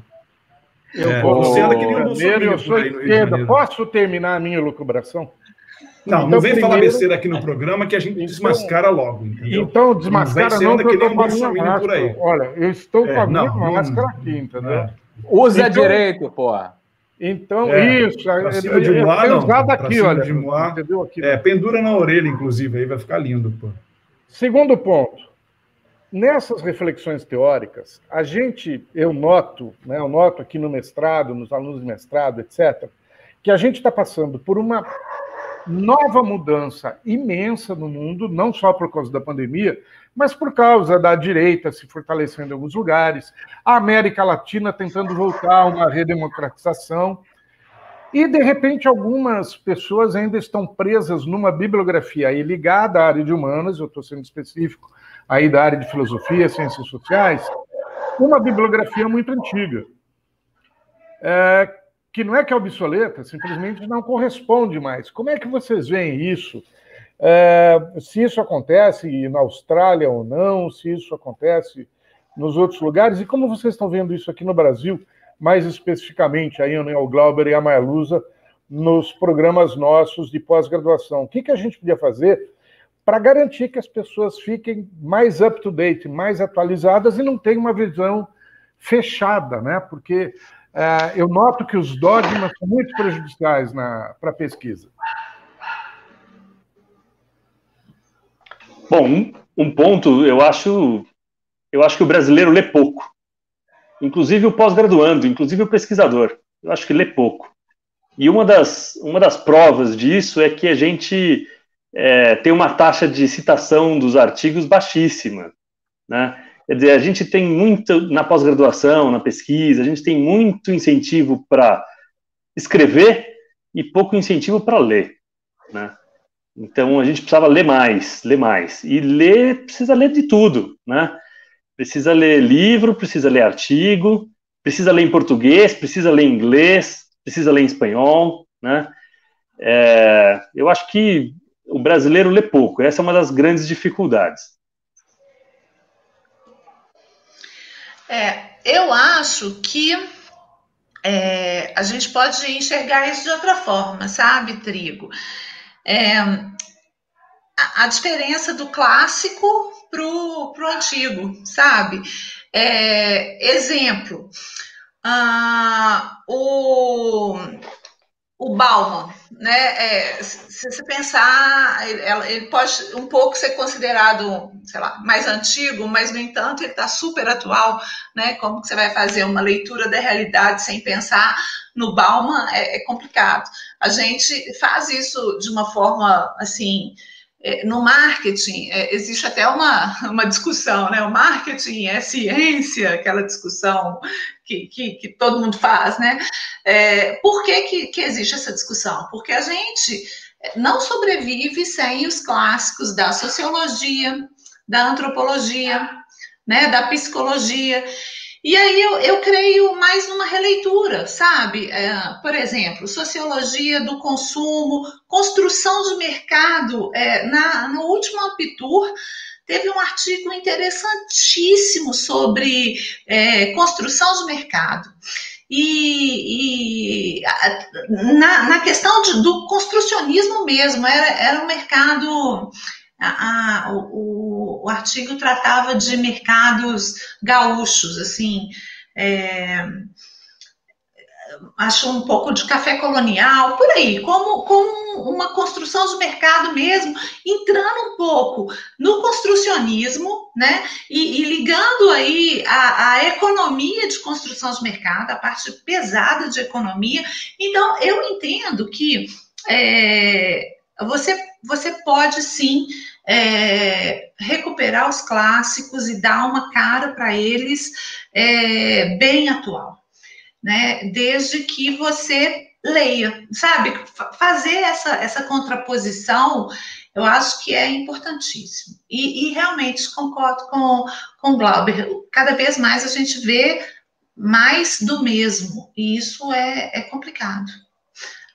Eu é, vou você anda que nem um eu sou esquerda. Posso terminar a minha lucubração? Não, então, não vem primeiro... falar besteira aqui no programa que a gente então, desmascara logo, entendeu? Então, desmascara não, não que eu estou com a minha máscara. Olha, eu estou é, com a minha não, máscara aqui, entendeu? É. Usa então, direito, pô. Então, é, isso. Pra cima de Moá, não. Usado aqui, olha. De Moá, entendeu? Aqui, é, pendura na orelha, inclusive, aí vai ficar lindo, pô. Segundo ponto nessas reflexões teóricas, a gente, eu noto, né, eu noto aqui no mestrado, nos alunos de mestrado, etc., que a gente está passando por uma nova mudança imensa no mundo, não só por causa da pandemia, mas por causa da direita se fortalecendo em alguns lugares, a América Latina tentando voltar a uma redemocratização, e, de repente, algumas pessoas ainda estão presas numa bibliografia aí ligada à área de humanas, eu estou sendo específico, aí da área de filosofia, ciências sociais, uma bibliografia muito antiga, é, que não é que é obsoleta, simplesmente não corresponde mais. Como é que vocês veem isso? É, se isso acontece na Austrália ou não, se isso acontece nos outros lugares, e como vocês estão vendo isso aqui no Brasil, mais especificamente aí o Glauber e a Maia Lusa, nos programas nossos de pós-graduação. O que, que a gente podia fazer para garantir que as pessoas fiquem mais up-to-date, mais atualizadas e não tenham uma visão fechada, né? Porque uh, eu noto que os dogmas são muito prejudiciais para a pesquisa. Bom, um, um ponto, eu acho, eu acho que o brasileiro lê pouco. Inclusive o pós-graduando, inclusive o pesquisador. Eu acho que lê pouco. E uma das, uma das provas disso é que a gente é, tem uma taxa de citação dos artigos baixíssima. Né? Quer dizer, a gente tem muito, na pós-graduação, na pesquisa, a gente tem muito incentivo para escrever e pouco incentivo para ler. Né? Então a gente precisava ler mais, ler mais. E ler, precisa ler de tudo, né? Precisa ler livro, precisa ler artigo, precisa ler em português, precisa ler em inglês, precisa ler em espanhol, né? É, eu acho que o brasileiro lê pouco, essa é uma das grandes dificuldades. É, eu acho que é, a gente pode enxergar isso de outra forma, sabe, Trigo? É, a, a, diferença do clássico pro, pro antigo, sabe? É, exemplo, ah, o, o Bauman, né? É, se você pensar, ele, pode um pouco ser considerado, sei lá, mais antigo, mas no entanto ele está super atual, né? Como que você vai fazer uma leitura da realidade sem pensar no Bauman é, é complicado. A gente faz isso de uma forma assim no marketing, é, existe até uma, uma discussão, né? O marketing é ciência, aquela discussão que, que, que todo mundo faz, né? É, por que, que, que existe essa discussão? Porque a gente não sobrevive sem os clássicos da sociologia, da antropologia, né, da psicologia. E aí eu, eu creio mais numa releitura, sabe? É, por exemplo, sociologia do consumo, construção de mercado. É, na, no último Ampitur, teve um artigo interessantíssimo sobre é, construção de mercado. E, e na, na, questão de, do construcionismo mesmo, era, era um mercado a, a, o, o, artigo tratava de mercados gaúchos, assim, é, acho um pouco de café colonial, por aí, como, como uma construção de mercado mesmo, entrando um pouco no construcionismo, né, e, e ligando aí a, a, economia de construção de mercado, a parte pesada de economia. Então, eu entendo que é, você, você pode sim é, recuperar os clássicos e dar uma cara para eles é, bem atual, né? Desde que você leia, sabe? Fazer essa, essa contraposição, eu acho que é importantíssimo. E, e realmente concordo com, com o Glauber, cada vez mais a gente vê mais do mesmo, e isso é, é complicado.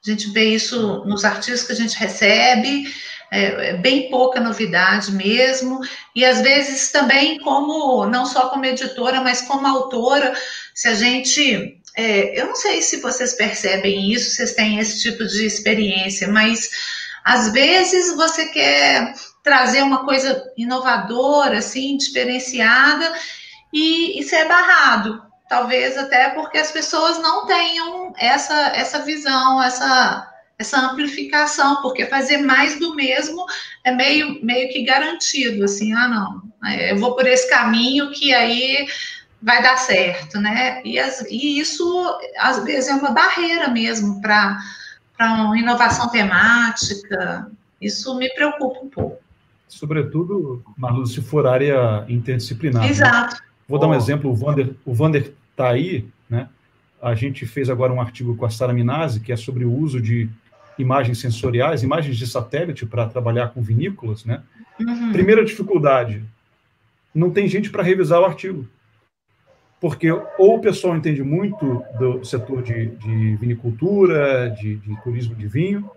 A gente vê isso nos artigos que a gente recebe, é, é bem pouca novidade mesmo, e às vezes também como, não só como editora, mas como autora, se a gente, é, eu não sei se vocês percebem isso, vocês têm esse tipo de experiência, mas às vezes você quer trazer uma coisa inovadora, assim, diferenciada, e, e ser é barrado, talvez até porque as pessoas não tenham essa, essa visão, essa, essa amplificação, porque fazer mais do mesmo é meio, meio que garantido, assim, ah, não, é, eu vou por esse caminho que aí vai dar certo, né? E, as, e isso, às vezes, é uma barreira mesmo para uma inovação temática, isso me preocupa um pouco. Sobretudo, Marlu, se for área interdisciplinar. Né? Exato. Né? Vou dar um exemplo, o Vander, o Vander está aí, né? A gente fez agora um artigo com a Sara Minazzi, que é sobre o uso de imagens sensoriais, imagens de satélite para trabalhar com vinícolas, né? Uhum. Primeira dificuldade, não tem gente para revisar o artigo. Porque ou o pessoal entende muito do setor de, de vinicultura, de, de, turismo de vinho,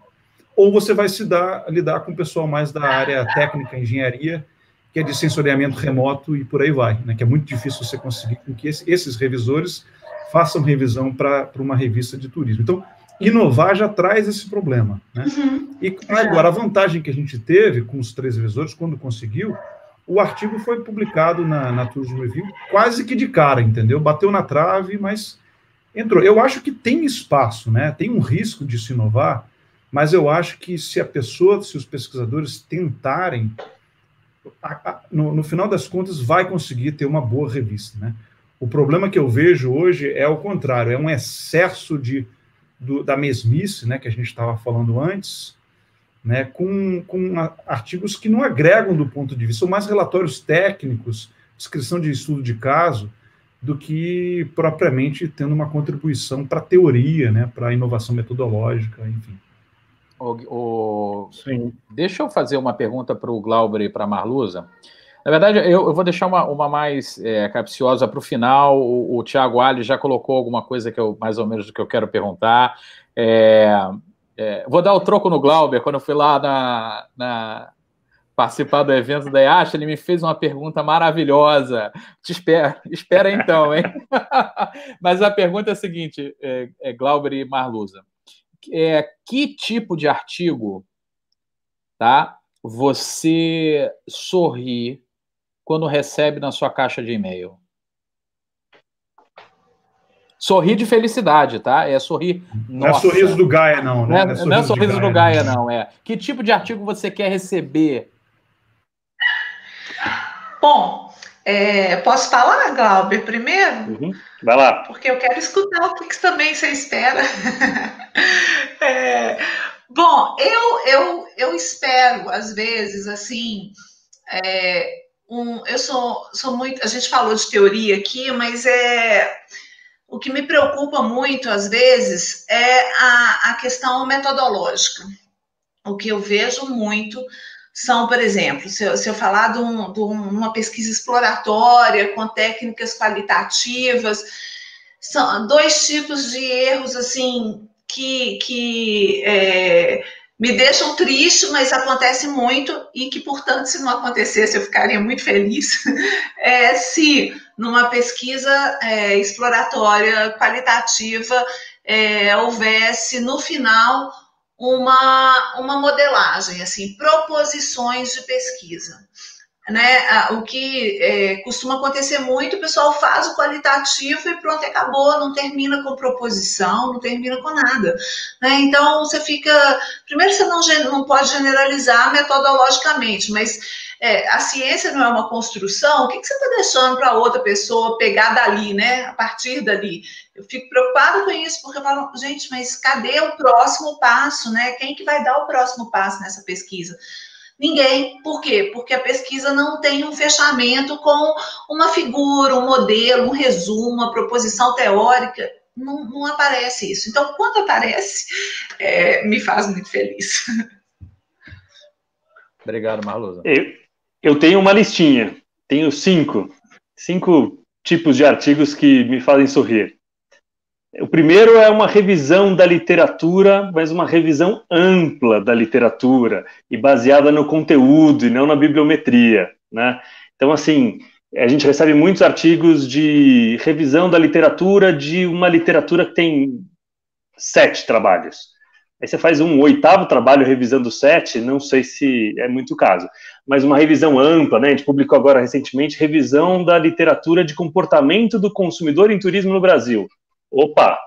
ou você vai se dar, lidar com o pessoal mais da área técnica, engenharia, que é de sensoriamento remoto e por aí vai, né? que é muito difícil você conseguir com que esses revisores façam revisão para uma revista de turismo. Então, inovar já traz esse problema. Né? Uhum. E agora, a vantagem que a gente teve com os três revisores, quando conseguiu, o artigo foi publicado na, na Tourism Review quase que de cara, entendeu? Bateu na trave, mas entrou. Eu acho que tem espaço, né? tem um risco de se inovar, mas eu acho que se a pessoa, se os pesquisadores tentarem no, no, final das contas, vai conseguir ter uma boa revista. Né? O problema que eu vejo hoje é o contrário, é um excesso de, do, da mesmice, né, que a gente estava falando antes, né, com, com artigos que não agregam do ponto de vista, são mais relatórios técnicos, descrição de estudo de caso, do que propriamente tendo uma contribuição para a teoria, né, para a inovação metodológica, enfim. O, o... Deixa eu fazer uma pergunta para o Glauber e para a Marlusa. Na verdade, eu, eu vou deixar uma, uma mais é, capciosa para o final. O, Tiago Ali já colocou alguma coisa que eu, mais ou menos, do que eu quero perguntar. É, é, vou dar o troco no Glauber. Quando eu fui lá na, na participar do evento da IASH, ele me fez uma pergunta maravilhosa. Te espera, espera então, hein? Mas a pergunta é a seguinte, é, é Glauber e Marluza. É, que tipo de artigo tá, você sorri quando recebe na sua caixa de e-mail? Sorrir de felicidade, tá? É sorrir. Não é sorriso do Gaia, não, né? Não é, não é sorriso, do Gaia, não. É. Que tipo de artigo você quer receber? Bom, é, posso falar, Glauber, primeiro? Uhum. Vai lá. Porque eu quero escutar o que, que também você espera. é, bom, eu, eu, eu espero, às vezes, assim, é, um, eu sou, sou muito. A gente falou de teoria aqui, mas é o que me preocupa muito, às vezes, é a, a questão metodológica. O que eu vejo muito são, por exemplo, se eu, se eu falar de, um, de, uma pesquisa exploratória com técnicas qualitativas, são dois tipos de erros assim que, que é, me deixam triste, mas acontece muito e que, portanto, se não acontecesse, eu ficaria muito feliz. É, se numa pesquisa é, exploratória qualitativa é, houvesse no final uma, uma modelagem, assim, proposições de pesquisa né? O que é, costuma acontecer muito, o pessoal faz o qualitativo e pronto, acabou, não termina com proposição, não termina com nada. Né? Então você fica. Primeiro, você não, não pode generalizar metodologicamente, mas é, a ciência não é uma construção, o que, que você está deixando para outra pessoa pegar dali, né? A partir dali. Eu fico preocupada com isso, porque eu falo, gente, mas cadê o próximo passo, né? Quem que vai dar o próximo passo nessa pesquisa? Ninguém. Por quê? Porque a pesquisa não tem um fechamento com uma figura, um modelo, um resumo, uma proposição teórica. Não, não aparece isso. Então, quando aparece, é, me faz muito feliz. Obrigado, Marluza. Eu, eu tenho uma listinha. Tenho cinco. Cinco tipos de artigos que me fazem sorrir. O primeiro é uma revisão da literatura, mas uma revisão ampla da literatura e baseada no conteúdo e não na bibliometria, né? Então, assim, a gente recebe muitos artigos de revisão da literatura de uma literatura que tem sete trabalhos. Aí você faz um oitavo trabalho revisando sete, não sei se é muito o caso, mas uma revisão ampla, né? A gente publicou agora recentemente revisão da literatura de comportamento do consumidor em turismo no Brasil opa,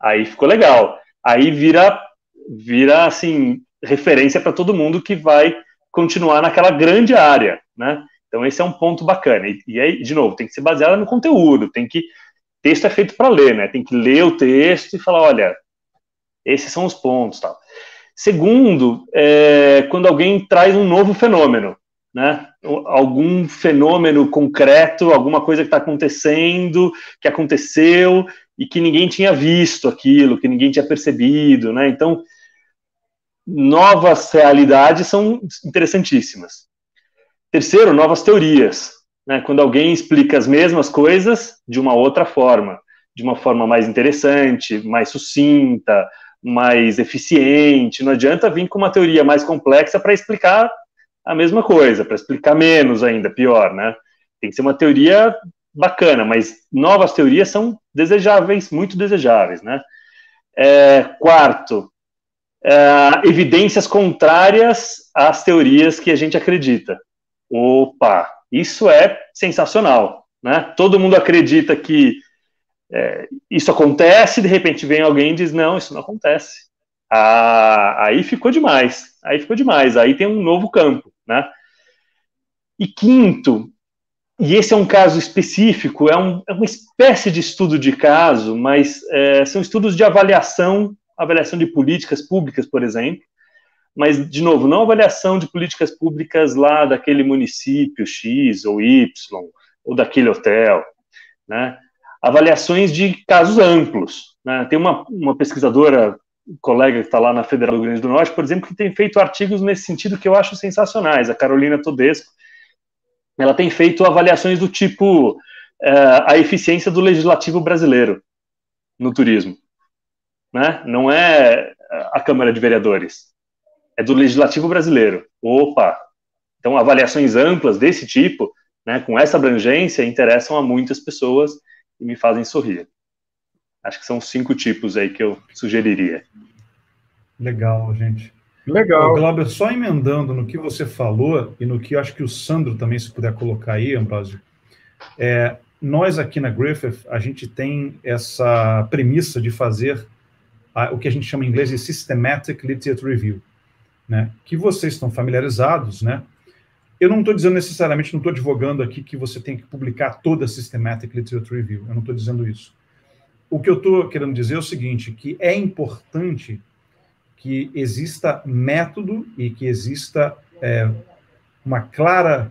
aí ficou legal. Aí vira, vira assim, referência para todo mundo que vai continuar naquela grande área, né? Então esse é um ponto bacana. E, e aí, de novo, tem que ser baseado no conteúdo, tem que texto é feito para ler, né? Tem que ler o texto e falar, olha, esses são os pontos, tal. Segundo, é, quando alguém traz um novo fenômeno, né? Algum fenômeno concreto, alguma coisa que está acontecendo, que aconteceu e que ninguém tinha visto aquilo, que ninguém tinha percebido, né? Então, novas realidades são interessantíssimas. Terceiro, novas teorias, né? Quando alguém explica as mesmas coisas de uma outra forma, de uma forma mais interessante, mais sucinta, mais eficiente. Não adianta vir com uma teoria mais complexa para explicar a mesma coisa, para explicar menos ainda, pior, né? Tem que ser uma teoria bacana, mas novas teorias são desejáveis, muito desejáveis, né? É, quarto, é, evidências contrárias às teorias que a gente acredita. Opa, isso é sensacional, né? Todo mundo acredita que é, isso acontece, de repente vem alguém e diz não, isso não acontece. Ah, aí ficou demais, aí ficou demais, aí tem um novo campo, né? E quinto, e esse é um caso específico, é, um, é uma espécie de estudo de caso, mas é, são estudos de avaliação, avaliação de políticas públicas, por exemplo, mas, de novo, não avaliação de políticas públicas lá daquele município X ou Y, ou daquele hotel, né? Avaliações de casos amplos. Né? Tem uma, uma pesquisadora, colega que está lá na Federal do Rio Grande do Norte, por exemplo, que tem feito artigos nesse sentido que eu acho sensacionais, a Carolina Todesco, ela tem feito avaliações do tipo uh, a eficiência do legislativo brasileiro no turismo. Né? Não é a Câmara de Vereadores, é do legislativo brasileiro. Opa! Então, avaliações amplas desse tipo, né, com essa abrangência, interessam a muitas pessoas e me fazem sorrir. Acho que são cinco tipos aí que eu sugeriria. Legal, gente. Legal. Ô, Glauber, só emendando no que você falou e no que acho que o Sandro também, se puder colocar aí, Ambrosio, é, nós aqui na Griffith, a gente tem essa premissa de fazer a, o que a gente chama em inglês de Systematic Literature Review, né? que vocês estão familiarizados, né? Eu não estou dizendo necessariamente, não estou advogando aqui que você tem que publicar toda a Systematic Literature Review, eu não estou dizendo isso. O que eu estou querendo dizer é o seguinte, que é importante que exista método e que exista é, uma clara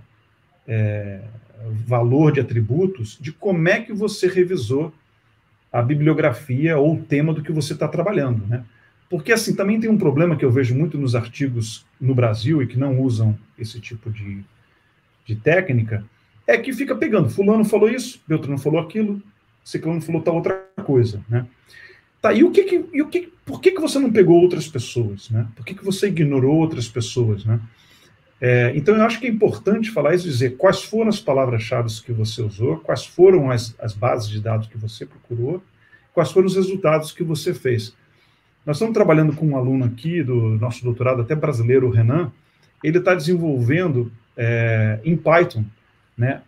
é, valor de atributos de como é que você revisou a bibliografia ou o tema do que você está trabalhando, né? Porque, assim, também tem um problema que eu vejo muito nos artigos no Brasil e que não usam esse tipo de, de técnica, é que fica pegando, fulano falou isso, Beltrano falou aquilo, ciclano falou tal outra coisa, né? Tá, e o que que, e o que por que que você não pegou outras pessoas, né? Por que que você ignorou outras pessoas, né? É, então eu acho que é importante falar isso, dizer quais foram as palavras-chave que você usou, quais foram as, as bases de dados que você procurou, quais foram os resultados que você fez. Nós estamos trabalhando com um aluno aqui do nosso doutorado, até brasileiro, o Renan, ele está desenvolvendo é, em Python, né,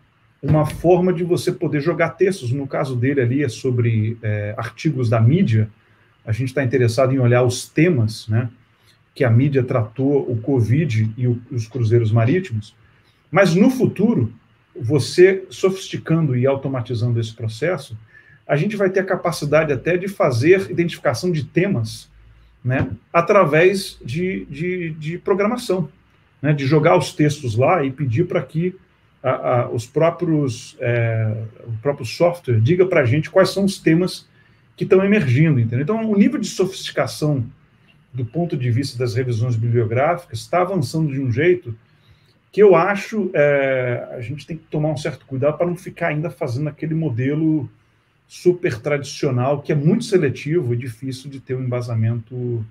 uma forma de você poder jogar textos. No caso dele ali é sobre é, artigos da mídia. A gente está interessado em olhar os temas, né? Que a mídia tratou o Covid e o, os cruzeiros marítimos. Mas no futuro, você sofisticando e automatizando esse processo, a gente vai ter a capacidade até de fazer identificação de temas, né? Através de, de, de programação, né? De jogar os textos lá e pedir para que a, a, os próprios, é, o próprio software diga para a gente quais são os temas que estão emergindo. Entendeu? Então, o nível de sofisticação do ponto de vista das revisões bibliográficas está avançando de um jeito que eu acho é, a gente tem que tomar um certo cuidado para não ficar ainda fazendo aquele modelo super tradicional que é muito seletivo e difícil de ter um embasamento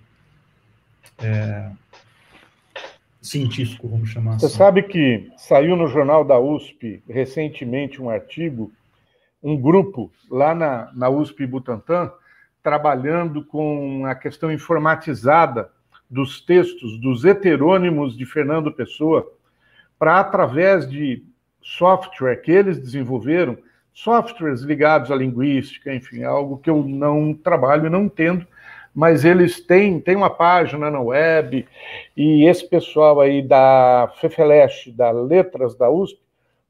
é, científico, vamos chamar Você assim. sabe que saiu no jornal da USP recentemente um artigo, um grupo lá na, na USP Butantã, trabalhando com a questão informatizada dos textos, dos heterônimos de Fernando Pessoa, para, através de software que eles desenvolveram, softwares ligados à linguística, enfim, algo que eu não trabalho e não entendo, mas eles têm, têm uma página na web, e esse pessoal aí da FEFELESH, da Letras da USP,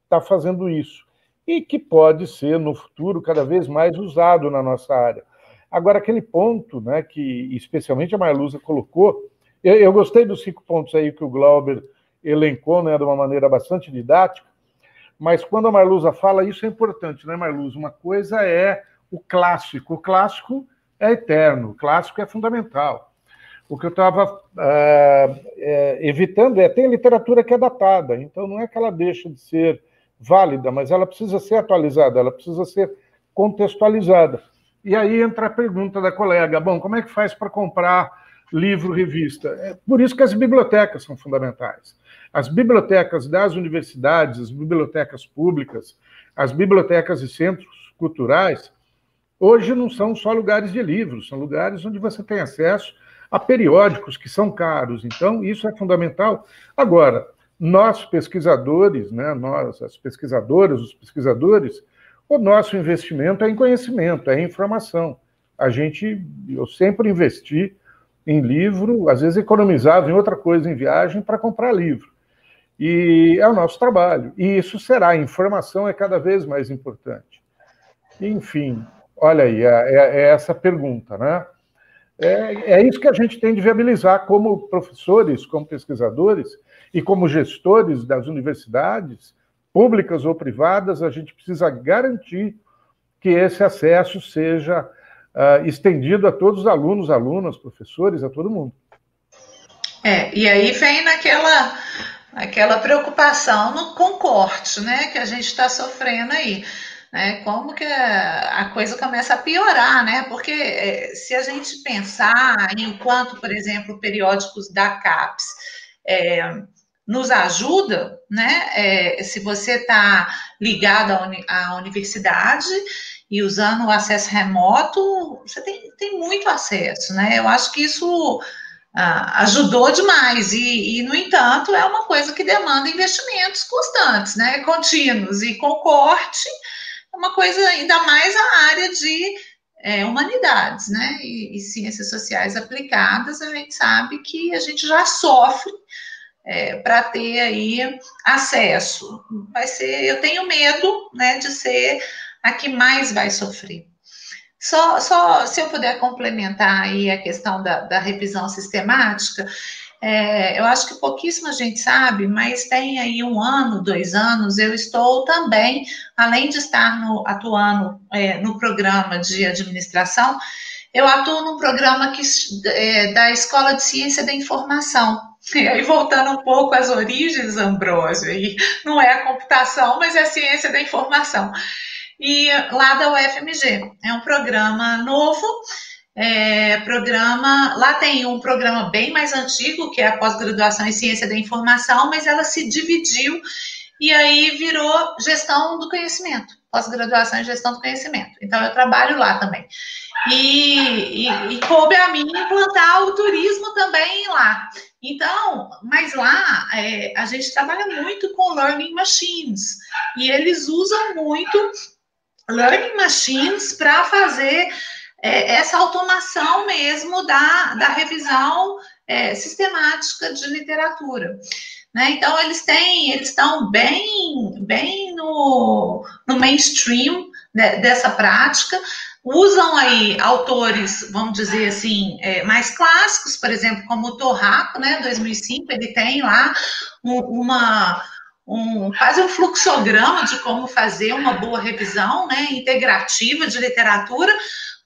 está fazendo isso. E que pode ser, no futuro, cada vez mais usado na nossa área. Agora, aquele ponto, né, que especialmente a Marluza colocou, eu, eu gostei dos cinco pontos aí que o Glauber elencou, né, de uma maneira bastante didática, mas quando a Marluza fala, isso é importante, né, Marluza? Uma coisa é o clássico. O clássico é eterno, o clássico é fundamental. O que eu estava uh, é, evitando é, tem literatura que é datada, então não é que ela deixa de ser válida, mas ela precisa ser atualizada, ela precisa ser contextualizada. E aí entra a pergunta da colega: bom, como é que faz para comprar livro, revista? É por isso que as bibliotecas são fundamentais. As bibliotecas das universidades, as bibliotecas públicas, as bibliotecas e centros culturais, Hoje não são só lugares de livros, são lugares onde você tem acesso a periódicos que são caros. Então, isso é fundamental. Agora, nós pesquisadores, né, nós, as pesquisadoras, os pesquisadores, o nosso investimento é em conhecimento, é em informação. A gente, eu sempre investi em livro, às vezes economizava em outra coisa em viagem para comprar livro. E é o nosso trabalho. E isso será, a informação é cada vez mais importante. Enfim, Olha aí, é, é, é essa pergunta, né? É, é, isso que a gente tem de viabilizar como professores, como pesquisadores e como gestores das universidades, públicas ou privadas, a gente precisa garantir que esse acesso seja uh, estendido a todos os alunos, alunas, professores, a todo mundo. É, e aí vem naquela aquela preocupação no, com corte, né, que a gente está sofrendo aí. Né, como que a coisa começa a piorar, né? Porque é, se a gente pensar enquanto, por exemplo, periódicos da CAPES é, nos ajuda, né? É, se você está ligado à, uni à, universidade e usando o acesso remoto, você tem, tem muito acesso, né? Eu acho que isso ah, ajudou demais e, e, no entanto, é uma coisa que demanda investimentos constantes, né? Contínuos e com corte, uma coisa ainda mais a área de é, humanidades, né? E, e ciências sociais aplicadas, a gente sabe que a gente já sofre é, para ter aí acesso. Vai ser, eu tenho medo, né, de ser a que mais vai sofrer. Só, só se eu puder complementar aí a questão da, da revisão sistemática, é, eu acho que pouquíssima gente sabe, mas tem aí um ano, dois anos, eu estou também, além de estar no, atuando é, no programa de administração, eu atuo num programa que, é, da Escola de Ciência da Informação, e aí, voltando um pouco às origens, Ambrósio, aí não é a computação, mas é a ciência da informação. E lá da UFMG, é um programa novo, é, programa, lá tem um programa bem mais antigo, que é a pós-graduação em ciência da informação, mas ela se dividiu e aí virou gestão do conhecimento, pós-graduação em gestão do conhecimento. Então, eu trabalho lá também. E, e, e coube a mim implantar o turismo também lá. Então, mas lá é, a gente trabalha muito com learning machines e eles usam muito learning machines para fazer é, essa automação mesmo da, da revisão é, sistemática de literatura. Né? Então, eles têm, eles estão bem, bem no, no mainstream de, dessa prática, usam aí autores, vamos dizer assim, é, mais clássicos, por exemplo, como Torraco, né, 2005, ele tem lá um, uma um, quase um fluxograma de como fazer uma boa revisão, né, integrativa de literatura,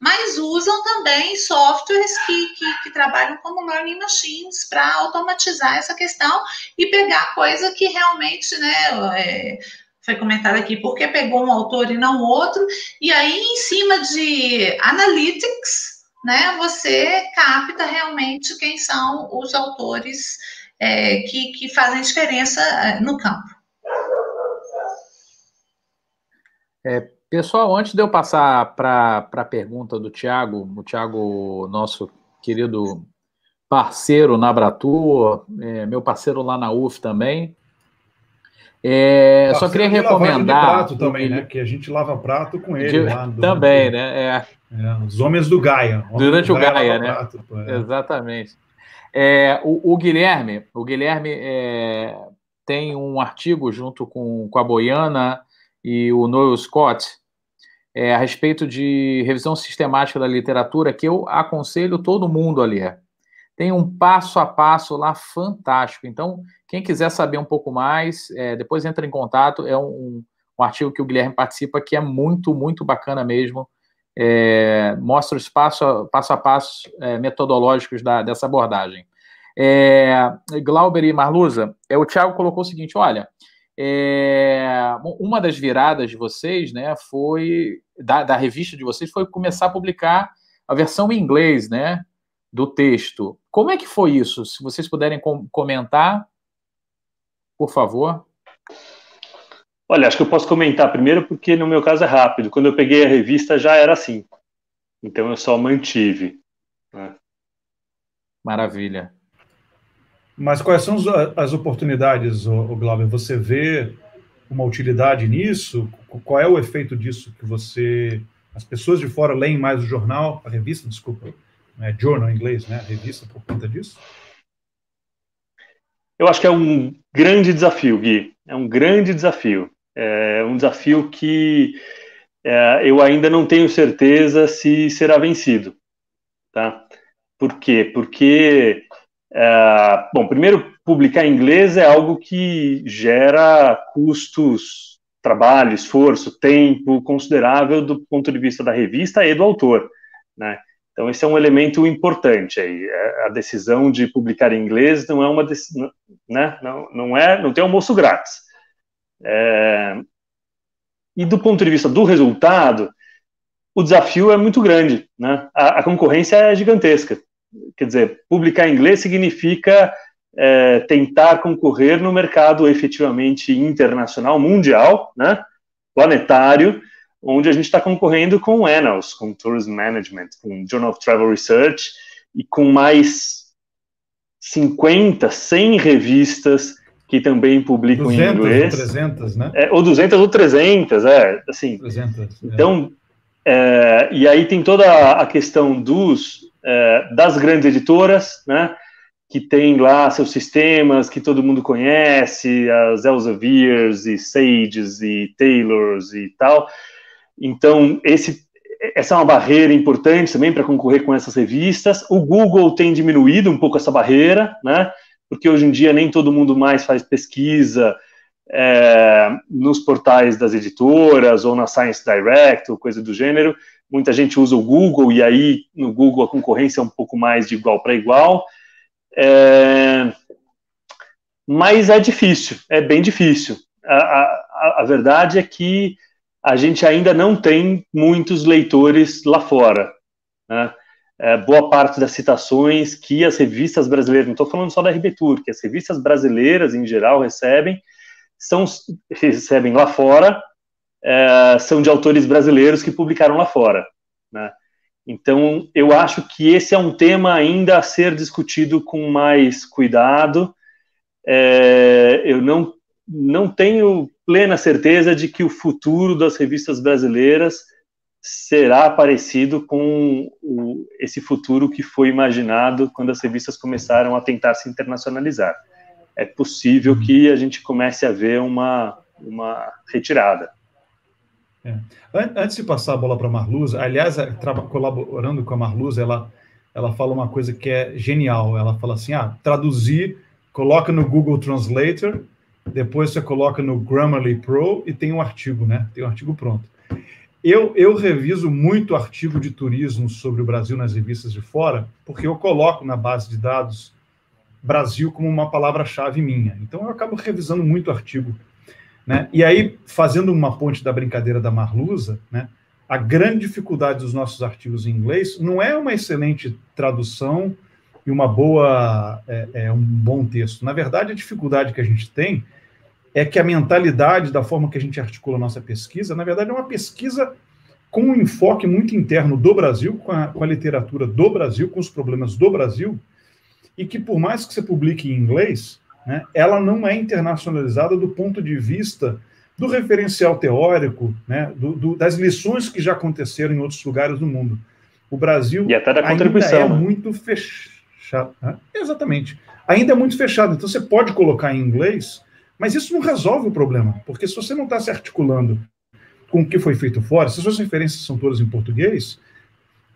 mas usam também softwares que, que, que trabalham como learning machines para automatizar essa questão e pegar coisa que realmente, né, é, foi comentado aqui, porque pegou um autor e não outro, e aí em cima de analytics, né, você capta realmente quem são os autores é, que, que fazem diferença é, no campo. É, pessoal, antes de eu passar para a pergunta do Tiago, o Tiago, nosso querido parceiro na Abratur, é, meu parceiro lá na UF também, é, só queria recomendar. prato também, né? Que a gente lava prato com ele. De, lá, também, né? É. É, os homens do Gaia. Durante do o Gaia, Gaia né? Prato, é. Exatamente. É, o, o, Guilherme, o Guilherme tem um artigo junto com, com a Boiana e o Noel Scott a respeito de revisão sistemática da literatura que eu aconselho todo mundo a ler. Tem um passo a passo lá fantástico. Então, quem quiser saber um pouco mais, é, depois entra em contato. É um, um, artigo que o Guilherme participa que é muito, muito bacana mesmo. É, mostra os passo, passo a passo é, metodológicos da, dessa abordagem. É, Glauber e Marluza, é, o Thiago colocou o seguinte: olha, é, uma das viradas de vocês, né, foi da, da, revista de vocês, foi começar a publicar a versão em inglês, né, do texto. Como é que foi isso? Se vocês puderem com comentar, por favor? Olha, acho que eu posso comentar primeiro porque no meu caso é rápido. Quando eu peguei a revista já era assim. Então eu só mantive. Né? Maravilha. Mas quais são as oportunidades, o Glauber? Você vê uma utilidade nisso? Qual é o efeito disso que você. As pessoas de fora leem mais o jornal, a revista, desculpa, é journal em inglês, né? A revista por conta disso? Eu acho que é um grande desafio, Gui. É um grande desafio. É um desafio que é, eu ainda não tenho certeza se será vencido. Tá? Por quê? Porque, é, bom, primeiro, publicar em inglês é algo que gera custos, trabalho, esforço, tempo considerável do ponto de vista da revista e do autor. Né? Então, esse é um elemento importante aí. É, a decisão de publicar em inglês não é uma decisão, né? Não, não é, não tem almoço grátis. É, e do ponto de vista do resultado, o desafio é muito grande, né? A, a concorrência é gigantesca. Quer dizer, publicar em inglês significa é, tentar concorrer no mercado efetivamente internacional, mundial, né? Planetário, onde a gente está concorrendo com o Annals, com Tourism Management, com Journal of Travel Research e com mais 50, 100 revistas que também publicam 200 em inglês. Ou 300, né? É, ou 200 ou 300, é, assim. 300, é. Então, é, e aí tem toda a questão dos, é, das grandes editoras, né, que tem lá seus sistemas que todo mundo conhece, as Elsevieres e Sages e Taylors e tal, então, esse, essa é uma barreira importante também para concorrer com essas revistas. O Google tem diminuído um pouco essa barreira, né? Porque hoje em dia nem todo mundo mais faz pesquisa é, nos portais das editoras ou na Science Direct ou coisa do gênero. Muita gente usa o Google e aí no Google a concorrência é um pouco mais de igual para igual. É, mas é difícil, é bem difícil. A, a, a verdade é que a gente ainda não tem muitos leitores lá fora. Né? É, boa parte das citações que as revistas brasileiras, não estou falando só da RB Tour, que as revistas brasileiras em geral recebem, são, recebem lá fora, é, são de autores brasileiros que publicaram lá fora. Né? Então, eu acho que esse é um tema ainda a ser discutido com mais cuidado. É, eu não, não tenho plena certeza de que o futuro das revistas brasileiras será parecido com o, esse futuro que foi imaginado quando as revistas começaram a tentar se internacionalizar. É possível que a gente comece a ver uma, uma retirada. É. Antes de passar a bola para a Marluza, aliás, colaborando com a Marluza, ela, ela fala uma coisa que é genial. Ela fala assim: ah, traduzir, coloca no Google Translator depois você coloca no Grammarly Pro e tem um artigo, né? Tem um artigo pronto. Eu, eu reviso muito artigo de turismo sobre o Brasil nas revistas de fora, porque eu coloco na base de dados Brasil como uma palavra-chave minha. Então eu acabo revisando muito artigo. Né? E aí, fazendo uma ponte da brincadeira da Marlusa, né? a grande dificuldade dos nossos artigos em inglês não é uma excelente tradução e uma boa é, é, um bom texto. Na verdade, a dificuldade que a gente tem é que a mentalidade da forma que a gente articula a nossa pesquisa, na verdade, é uma pesquisa com um enfoque muito interno do Brasil, com a, com a literatura do Brasil, com os problemas do Brasil, e que por mais que você publique em inglês, né, ela não é internacionalizada do ponto de vista do referencial teórico, né, do, do, das lições que já aconteceram em outros lugares do mundo. O Brasil e até da contribuição, ainda é né? muito fechado. Né? Exatamente. Ainda é muito fechado. Então você pode colocar em inglês mas isso não resolve o problema, porque se você não está se articulando com o que foi feito fora, se as suas referências são todas em português,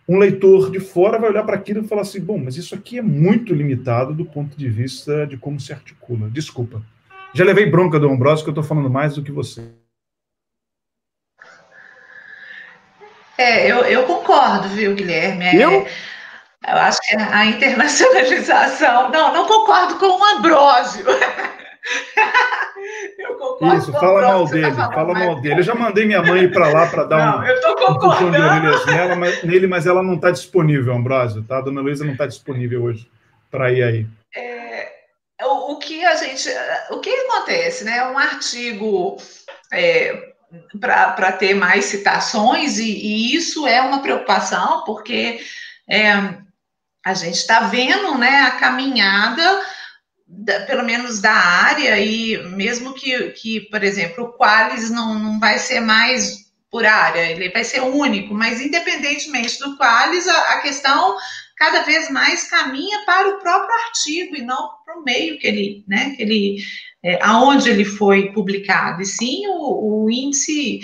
um leitor de fora vai olhar para aquilo e falar assim: bom, mas isso aqui é muito limitado do ponto de vista de como se articula. Desculpa. Já levei bronca do Ambrosio que eu estou falando mais do que você. É, eu, eu concordo, viu, Guilherme? É, eu? eu acho que a internacionalização. Não, não concordo com o Ambrósio. Eu concordo Isso, fala mal dele, tá fala mal mas... dele. Eu já mandei minha mãe para lá para dar não, um, eu tô um puxão de orelhas nela, mas, nele, mas ela não está disponível, Ambrosio, tá? A dona Luísa não está disponível hoje para ir aí. É, o, o, que a gente. O que acontece, né? Um artigo. É, para ter mais citações, e, e, isso é uma preocupação, porque é, a gente está vendo né, a caminhada da, pelo menos da área, e mesmo que, que por exemplo, o Qualis não, não vai ser mais por área, ele vai ser único, mas independentemente do Qualis, a, a questão cada vez mais caminha para o próprio artigo e não para o meio que ele, né, que ele, é, aonde ele foi publicado, e sim o, o índice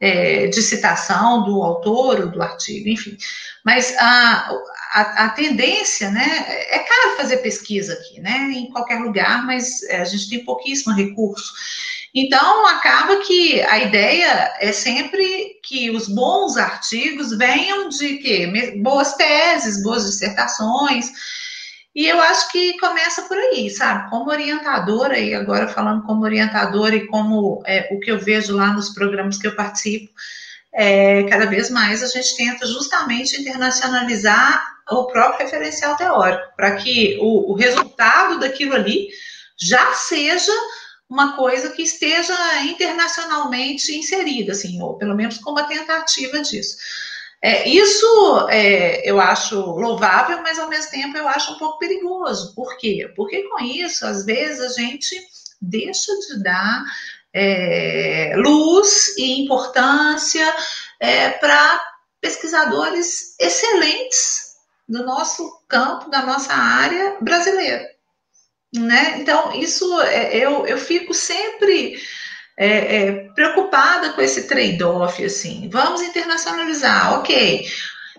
é, de citação do autor ou do artigo, enfim. Mas a, a, a, tendência, né, é caro fazer pesquisa aqui, né, em qualquer lugar, mas é, a gente tem pouquíssimo recurso. Então, acaba que a ideia é sempre que os bons artigos venham de quê? Boas teses, boas dissertações. E eu acho que começa por aí, sabe? Como orientadora, e agora falando como orientadora e como é, o que eu vejo lá nos programas que eu participo, é, cada vez mais a gente tenta justamente internacionalizar o próprio referencial teórico, para que o, o resultado daquilo ali já seja uma coisa que esteja internacionalmente inserida, assim, ou pelo menos com uma tentativa disso. É, isso é, eu acho louvável, mas ao mesmo tempo eu acho um pouco perigoso. Por quê? Porque com isso, às vezes, a gente deixa de dar é, luz e importância é, para pesquisadores excelentes do nosso campo, da nossa área brasileira. Né? Então, isso é, eu, eu fico sempre é, é, preocupada com esse trade-off, assim, vamos internacionalizar, ok,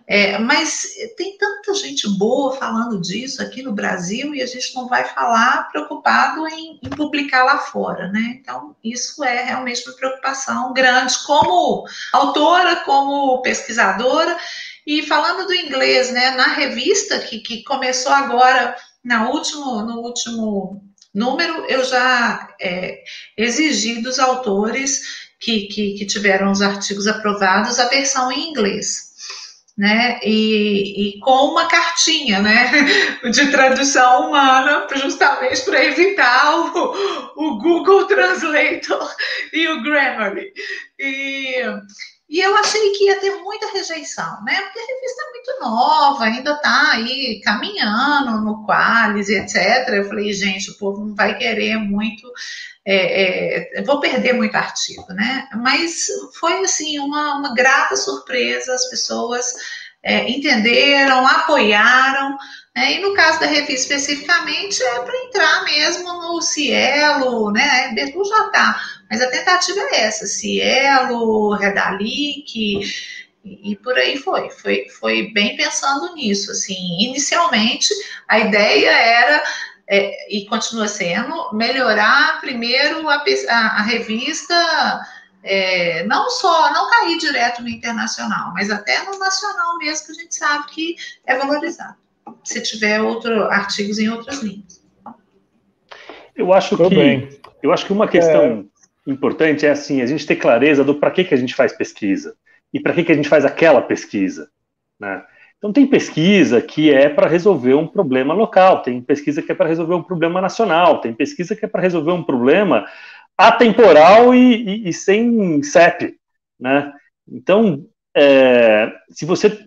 é, mas tem tanta gente boa falando disso aqui no Brasil e a gente não vai falar preocupado em, em publicar lá fora, né? Então, isso é realmente uma preocupação grande, como autora, como pesquisadora, e falando do inglês, né, na revista que, que começou agora, na último, no último número, eu já é, exigi dos autores que, que, que, tiveram os artigos aprovados a versão em inglês. Né? E, e com uma cartinha né? de tradução humana, justamente para evitar o, o Google Translator e o Grammarly. E, e eu achei que ia ter muita rejeição, né? Porque a revista é muito nova, ainda está aí caminhando no Qualis etc. Eu falei, gente, o povo não vai querer muito, é, é, vou perder muito artigo, né? Mas foi, assim, uma, uma grata surpresa, as pessoas é, entenderam, apoiaram, né? E no caso da revista especificamente, é para entrar mesmo no Cielo, né? Betu já está mas a tentativa é essa, Cielo, Redalic e, e por aí foi. foi. Foi bem pensando nisso, assim, inicialmente a ideia era é, e continua sendo melhorar primeiro a, a, a revista é, não só não cair direto no internacional, mas até no nacional mesmo, que a gente sabe que é valorizado, se tiver outro, artigos em outras línguas. Eu acho que bem. eu acho que uma questão importante é assim, a gente ter clareza do para que, que a gente faz pesquisa e para que, que a gente faz aquela pesquisa. Né? Então, tem pesquisa que é para resolver um problema local, tem pesquisa que é para resolver um problema nacional, tem pesquisa que é para resolver um problema atemporal e, e, e sem CEP. Né? Então, é, se você.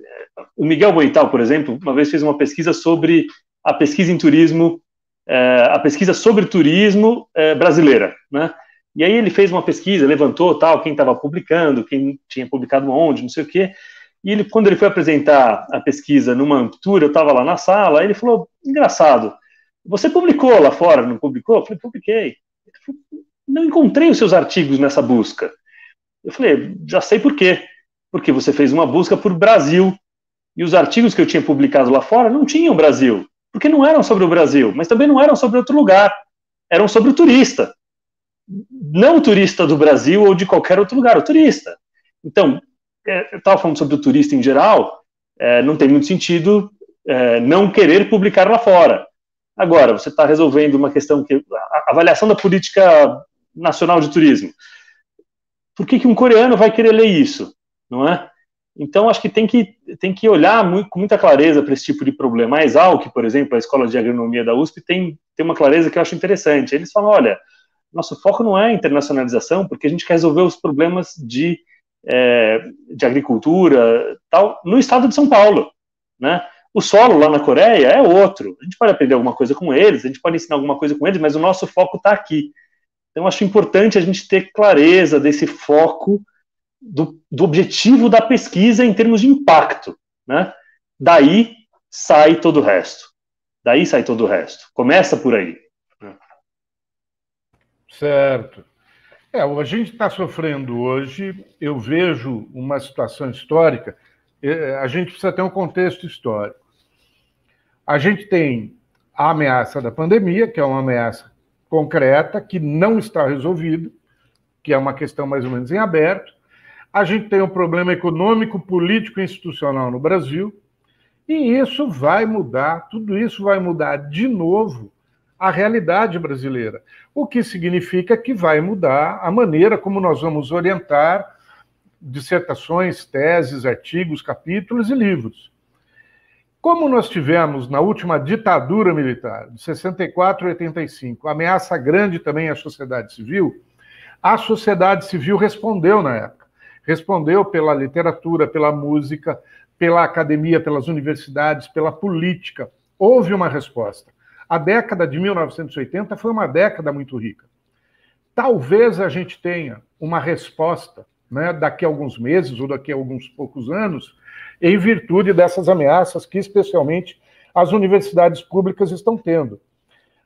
O Miguel Boital, por exemplo, uma vez fez uma pesquisa sobre a pesquisa em turismo, é, a pesquisa sobre turismo é, brasileira. Né? E aí ele fez uma pesquisa, levantou tal, quem estava publicando, quem tinha publicado onde, não sei o quê. E ele, quando ele foi apresentar a pesquisa numa Amptura, eu estava lá na sala, ele falou, engraçado, você publicou lá fora, não publicou? Eu falei, publiquei. Falou, não encontrei os seus artigos nessa busca. Eu falei, já sei por quê. Porque você fez uma busca por Brasil, e os artigos que eu tinha publicado lá fora não tinham Brasil, porque não eram sobre o Brasil, mas também não eram sobre outro lugar, eram sobre o turista não turista do Brasil ou de qualquer outro lugar, o turista. Então, é, eu estava falando sobre o turista em geral, é, não tem muito sentido é, não querer publicar lá fora. Agora, você está resolvendo uma questão que. A avaliação da política nacional de turismo. Por que, que um coreano vai querer ler isso? Não é? Então, acho que tem que, tem que olhar muito, com muita clareza para esse tipo de problema. A Exalc, por exemplo, a Escola de Agronomia da USP, tem, tem uma clareza que eu acho interessante. Eles falam: olha, nosso foco não é internacionalização, porque a gente quer resolver os problemas de, é, de agricultura tal no estado de São Paulo, né? O solo lá na Coreia é outro. A gente pode aprender alguma coisa com eles, a gente pode ensinar alguma coisa com eles, mas o nosso foco está aqui. Então, acho importante a gente ter clareza desse foco do, do objetivo da pesquisa em termos de impacto, né? Daí sai todo o resto. Daí sai todo o resto. Começa por aí. Certo. É, a gente está sofrendo hoje, eu vejo uma situação histórica, é, a gente precisa ter um contexto histórico. A gente tem a ameaça da pandemia, que é uma ameaça concreta, que não está resolvida. que é uma questão mais ou menos em aberto. A gente tem um problema econômico, político e institucional no Brasil, e isso vai mudar, tudo isso vai mudar de novo a realidade brasileira, o que significa que vai mudar a maneira como nós vamos orientar dissertações, teses, artigos, capítulos e livros. Como nós tivemos na última ditadura militar, de 64 a 85, ameaça grande também à sociedade civil, a sociedade civil respondeu na época. Respondeu pela literatura, pela música, pela academia, pelas universidades, pela política. Houve uma resposta. A década de 1980 foi uma década muito rica. Talvez a gente tenha uma resposta né, daqui a alguns meses ou daqui a alguns poucos anos, em virtude dessas ameaças que, especialmente, as universidades públicas estão tendo.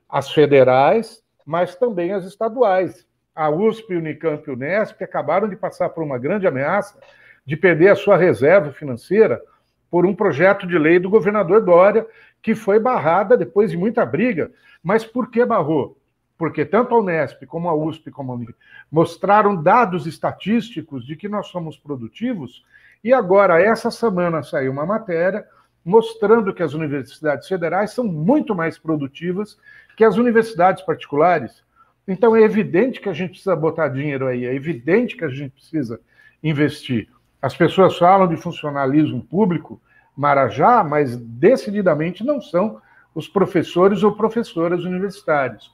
As federais, mas também as estaduais. A USP, Unicamp e Unesp acabaram de passar por uma grande ameaça de perder a sua reserva financeira por um projeto de lei do governador Dória, que foi barrada depois de muita briga. Mas por que barrou? Porque tanto a Unesp como a USP como a Unicamp mostraram dados estatísticos de que nós somos produtivos e agora, essa semana, saiu uma matéria mostrando que as universidades federais são muito mais produtivas que as universidades particulares. Então, é evidente que a gente precisa botar dinheiro aí, é evidente que a gente precisa investir. As pessoas falam de funcionalismo público, Marajá, mas decididamente não são os professores ou professoras universitários.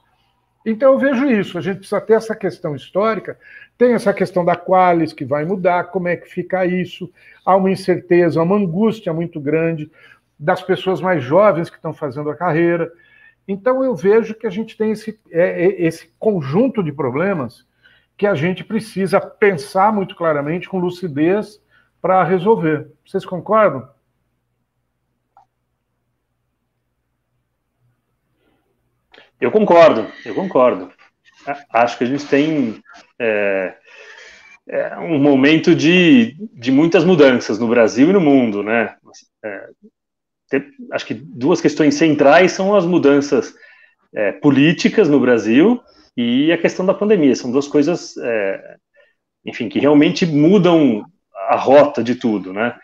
Então eu vejo isso, a gente precisa ter essa questão histórica, tem essa questão da Qualis que vai mudar, como é que fica isso, há uma incerteza, uma angústia muito grande das pessoas mais jovens que estão fazendo a carreira. Então eu vejo que a gente tem esse, é, é, esse conjunto de problemas que a gente precisa pensar muito claramente, com lucidez, para resolver. Vocês concordam? Eu concordo, eu concordo. Acho que a gente tem é, é um momento de, de muitas mudanças no Brasil e no mundo, né? É, tem, acho que duas questões centrais são as mudanças é, políticas no Brasil e a questão da pandemia. São duas coisas, é, enfim, que realmente mudam a rota de tudo, né?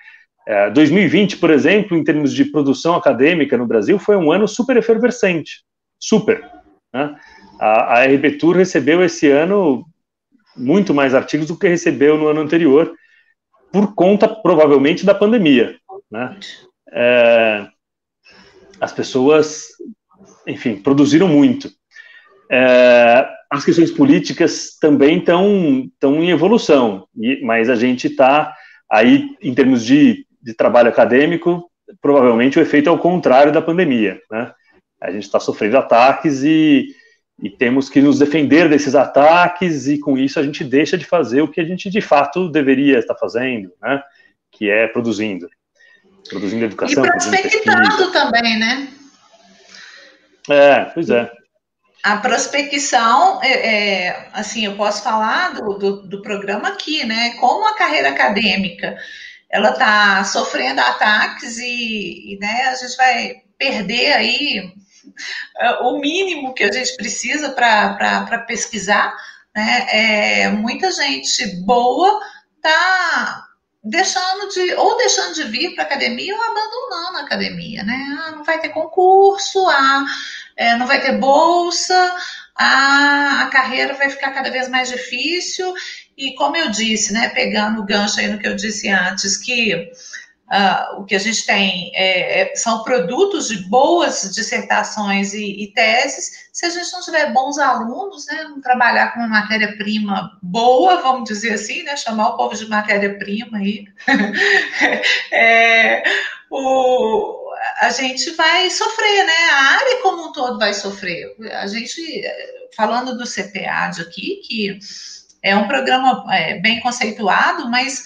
2020, é, por exemplo, em termos de produção acadêmica no Brasil, foi um ano super efervescente super. Né? A, a RB Tour recebeu esse ano muito mais artigos do que recebeu no ano anterior, por conta, provavelmente, da pandemia. Né? É, as pessoas, enfim, produziram muito. É, as questões políticas também estão em evolução, e, mas a gente está aí, em termos de, de trabalho acadêmico, provavelmente o efeito é o contrário da pandemia. Né? A gente está sofrendo ataques e, e temos que nos defender desses ataques, e com isso a gente deixa de fazer o que a gente de fato deveria estar fazendo, né? Que é produzindo. Produzindo educação. E prospectando também, né? É, pois é. A prospecção, é, é, assim, eu posso falar do, do, do, programa aqui, né? Como a carreira acadêmica ela está sofrendo ataques e, e né, a gente vai perder aí o mínimo que a gente precisa para pesquisar, né? É, muita gente boa está deixando de ou deixando de vir para academia ou abandonando a academia, né? Ah, não vai ter concurso, ah, é, não vai ter bolsa, ah, a carreira vai ficar cada vez mais difícil. E como eu disse, né, pegando o gancho aí no que eu disse antes, que Uh, o que a gente tem é, é, são produtos de boas dissertações e, e, teses. Se a gente não tiver bons alunos, né, não trabalhar com uma matéria-prima boa, vamos dizer assim, né, chamar o povo de matéria-prima aí, é, o, a gente vai sofrer, né? A área como um todo vai sofrer. A gente, falando do CPAD aqui, que é um programa é, bem conceituado, mas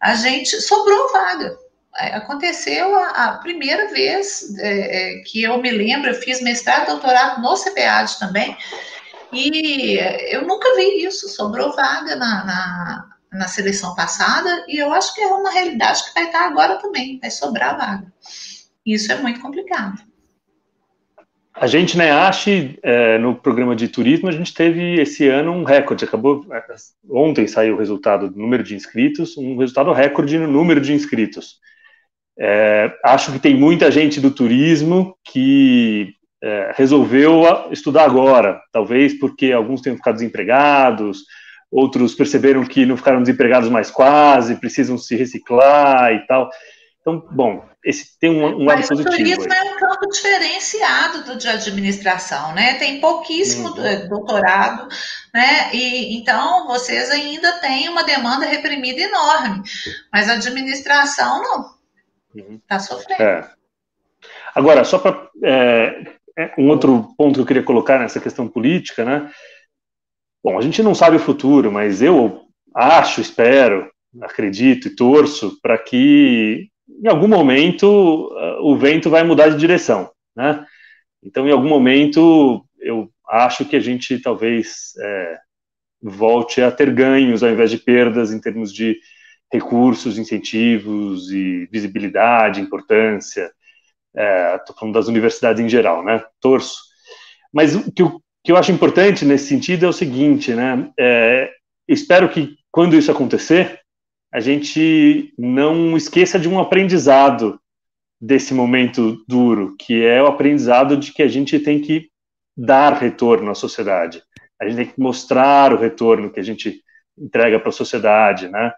a gente sobrou vaga aconteceu a, a primeira vez é, é, que eu me lembro, eu fiz mestrado, doutorado no CPAD também, e eu nunca vi isso, sobrou vaga na, na, na, seleção passada, e eu acho que é uma realidade que vai estar agora também, vai sobrar vaga. Isso é muito complicado. A gente, né, ache, é, no programa de turismo, a gente teve esse ano um recorde. Acabou, é, ontem saiu o resultado do número de inscritos, um resultado recorde no número de inscritos. É, acho que tem muita gente do turismo que é, resolveu estudar agora, talvez porque alguns tenham ficado desempregados, outros perceberam que não ficaram desempregados mais quase, precisam se reciclar e tal. Então, bom, esse tem um, um Mas lado positivo. Mas o turismo aí. é um campo diferenciado do de administração, né? Tem pouquíssimo uhum. doutorado, né? E então vocês ainda têm uma demanda reprimida enorme, mas a administração não. Está uhum. sofrendo. É. Agora, só para é, é, um outro ponto que eu queria colocar nessa questão política, né? Bom, a gente não sabe o futuro, mas eu acho, espero, acredito e torço para que em algum momento o vento vai mudar de direção, né? Então, em algum momento, eu acho que a gente talvez é, volte a ter ganhos ao invés de perdas em termos de recursos, incentivos e visibilidade, importância. Estou é, falando das universidades em geral, né? Torço. Mas o que eu, que eu acho importante nesse sentido é o seguinte, né? É, espero que quando isso acontecer, a gente não esqueça de um aprendizado desse momento duro, que é o aprendizado de que a gente tem que dar retorno à sociedade. A gente tem que mostrar o retorno que a gente entrega para a sociedade, né?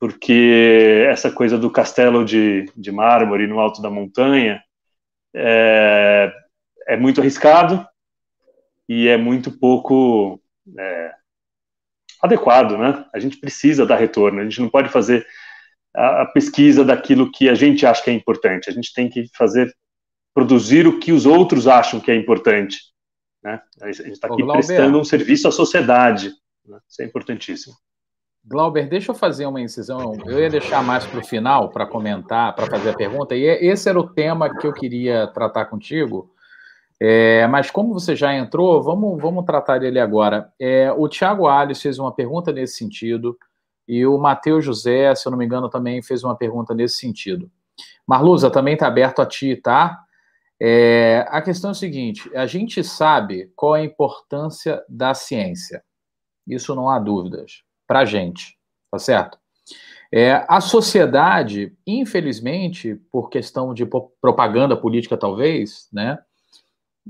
Porque essa coisa do castelo de, de mármore no alto da montanha é, é muito arriscado e é muito pouco é, adequado, né? A gente precisa dar retorno, a gente não pode fazer a, a, pesquisa daquilo que a gente acha que é importante, a gente tem que fazer, produzir o que os outros acham que é importante, né? A gente está aqui prestando um serviço à sociedade, né? isso é importantíssimo. Glauber, deixa eu fazer uma incisão. Eu ia deixar mais para o final para comentar, para fazer a pergunta. E esse era o tema que eu queria tratar contigo, é, mas como você já entrou, vamos, vamos tratar dele agora. É, o Tiago Alves fez uma pergunta nesse sentido, e o Matheus José, se eu não me engano, também fez uma pergunta nesse sentido. Marluza, também está aberto a ti, tá? É, a questão é a seguinte: a gente sabe qual é a importância da ciência. Isso não há dúvidas, para a gente, tá certo? É, a sociedade, infelizmente, por questão de propaganda política, talvez, né?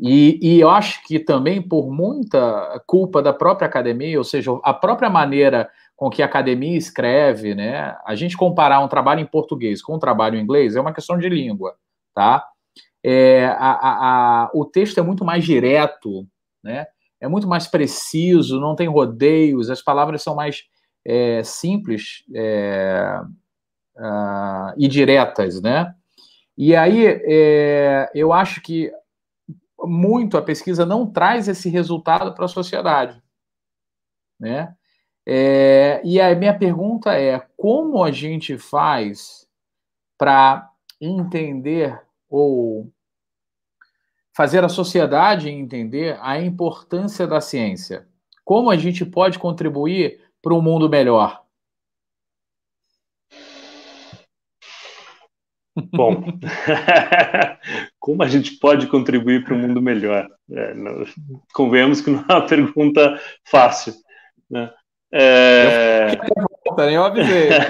E, e, eu acho que também por muita culpa da própria academia, ou seja, a própria maneira com que a academia escreve, né? A gente comparar um trabalho em português com um trabalho em inglês é uma questão de língua, tá? É, a, a, a, o texto é muito mais direto, né? É muito mais preciso, não tem rodeios, as palavras são mais é, simples é, uh, e diretas, né? E aí é, eu acho que muito a pesquisa não traz esse resultado para a sociedade, né? É, e a minha pergunta é como a gente faz para entender ou fazer a sociedade entender a importância da ciência? Como a gente pode contribuir para um mundo melhor? Bom, como a gente pode contribuir para um mundo melhor? É, não, convenhamos que não é uma pergunta fácil. Né? É... Eu avisei.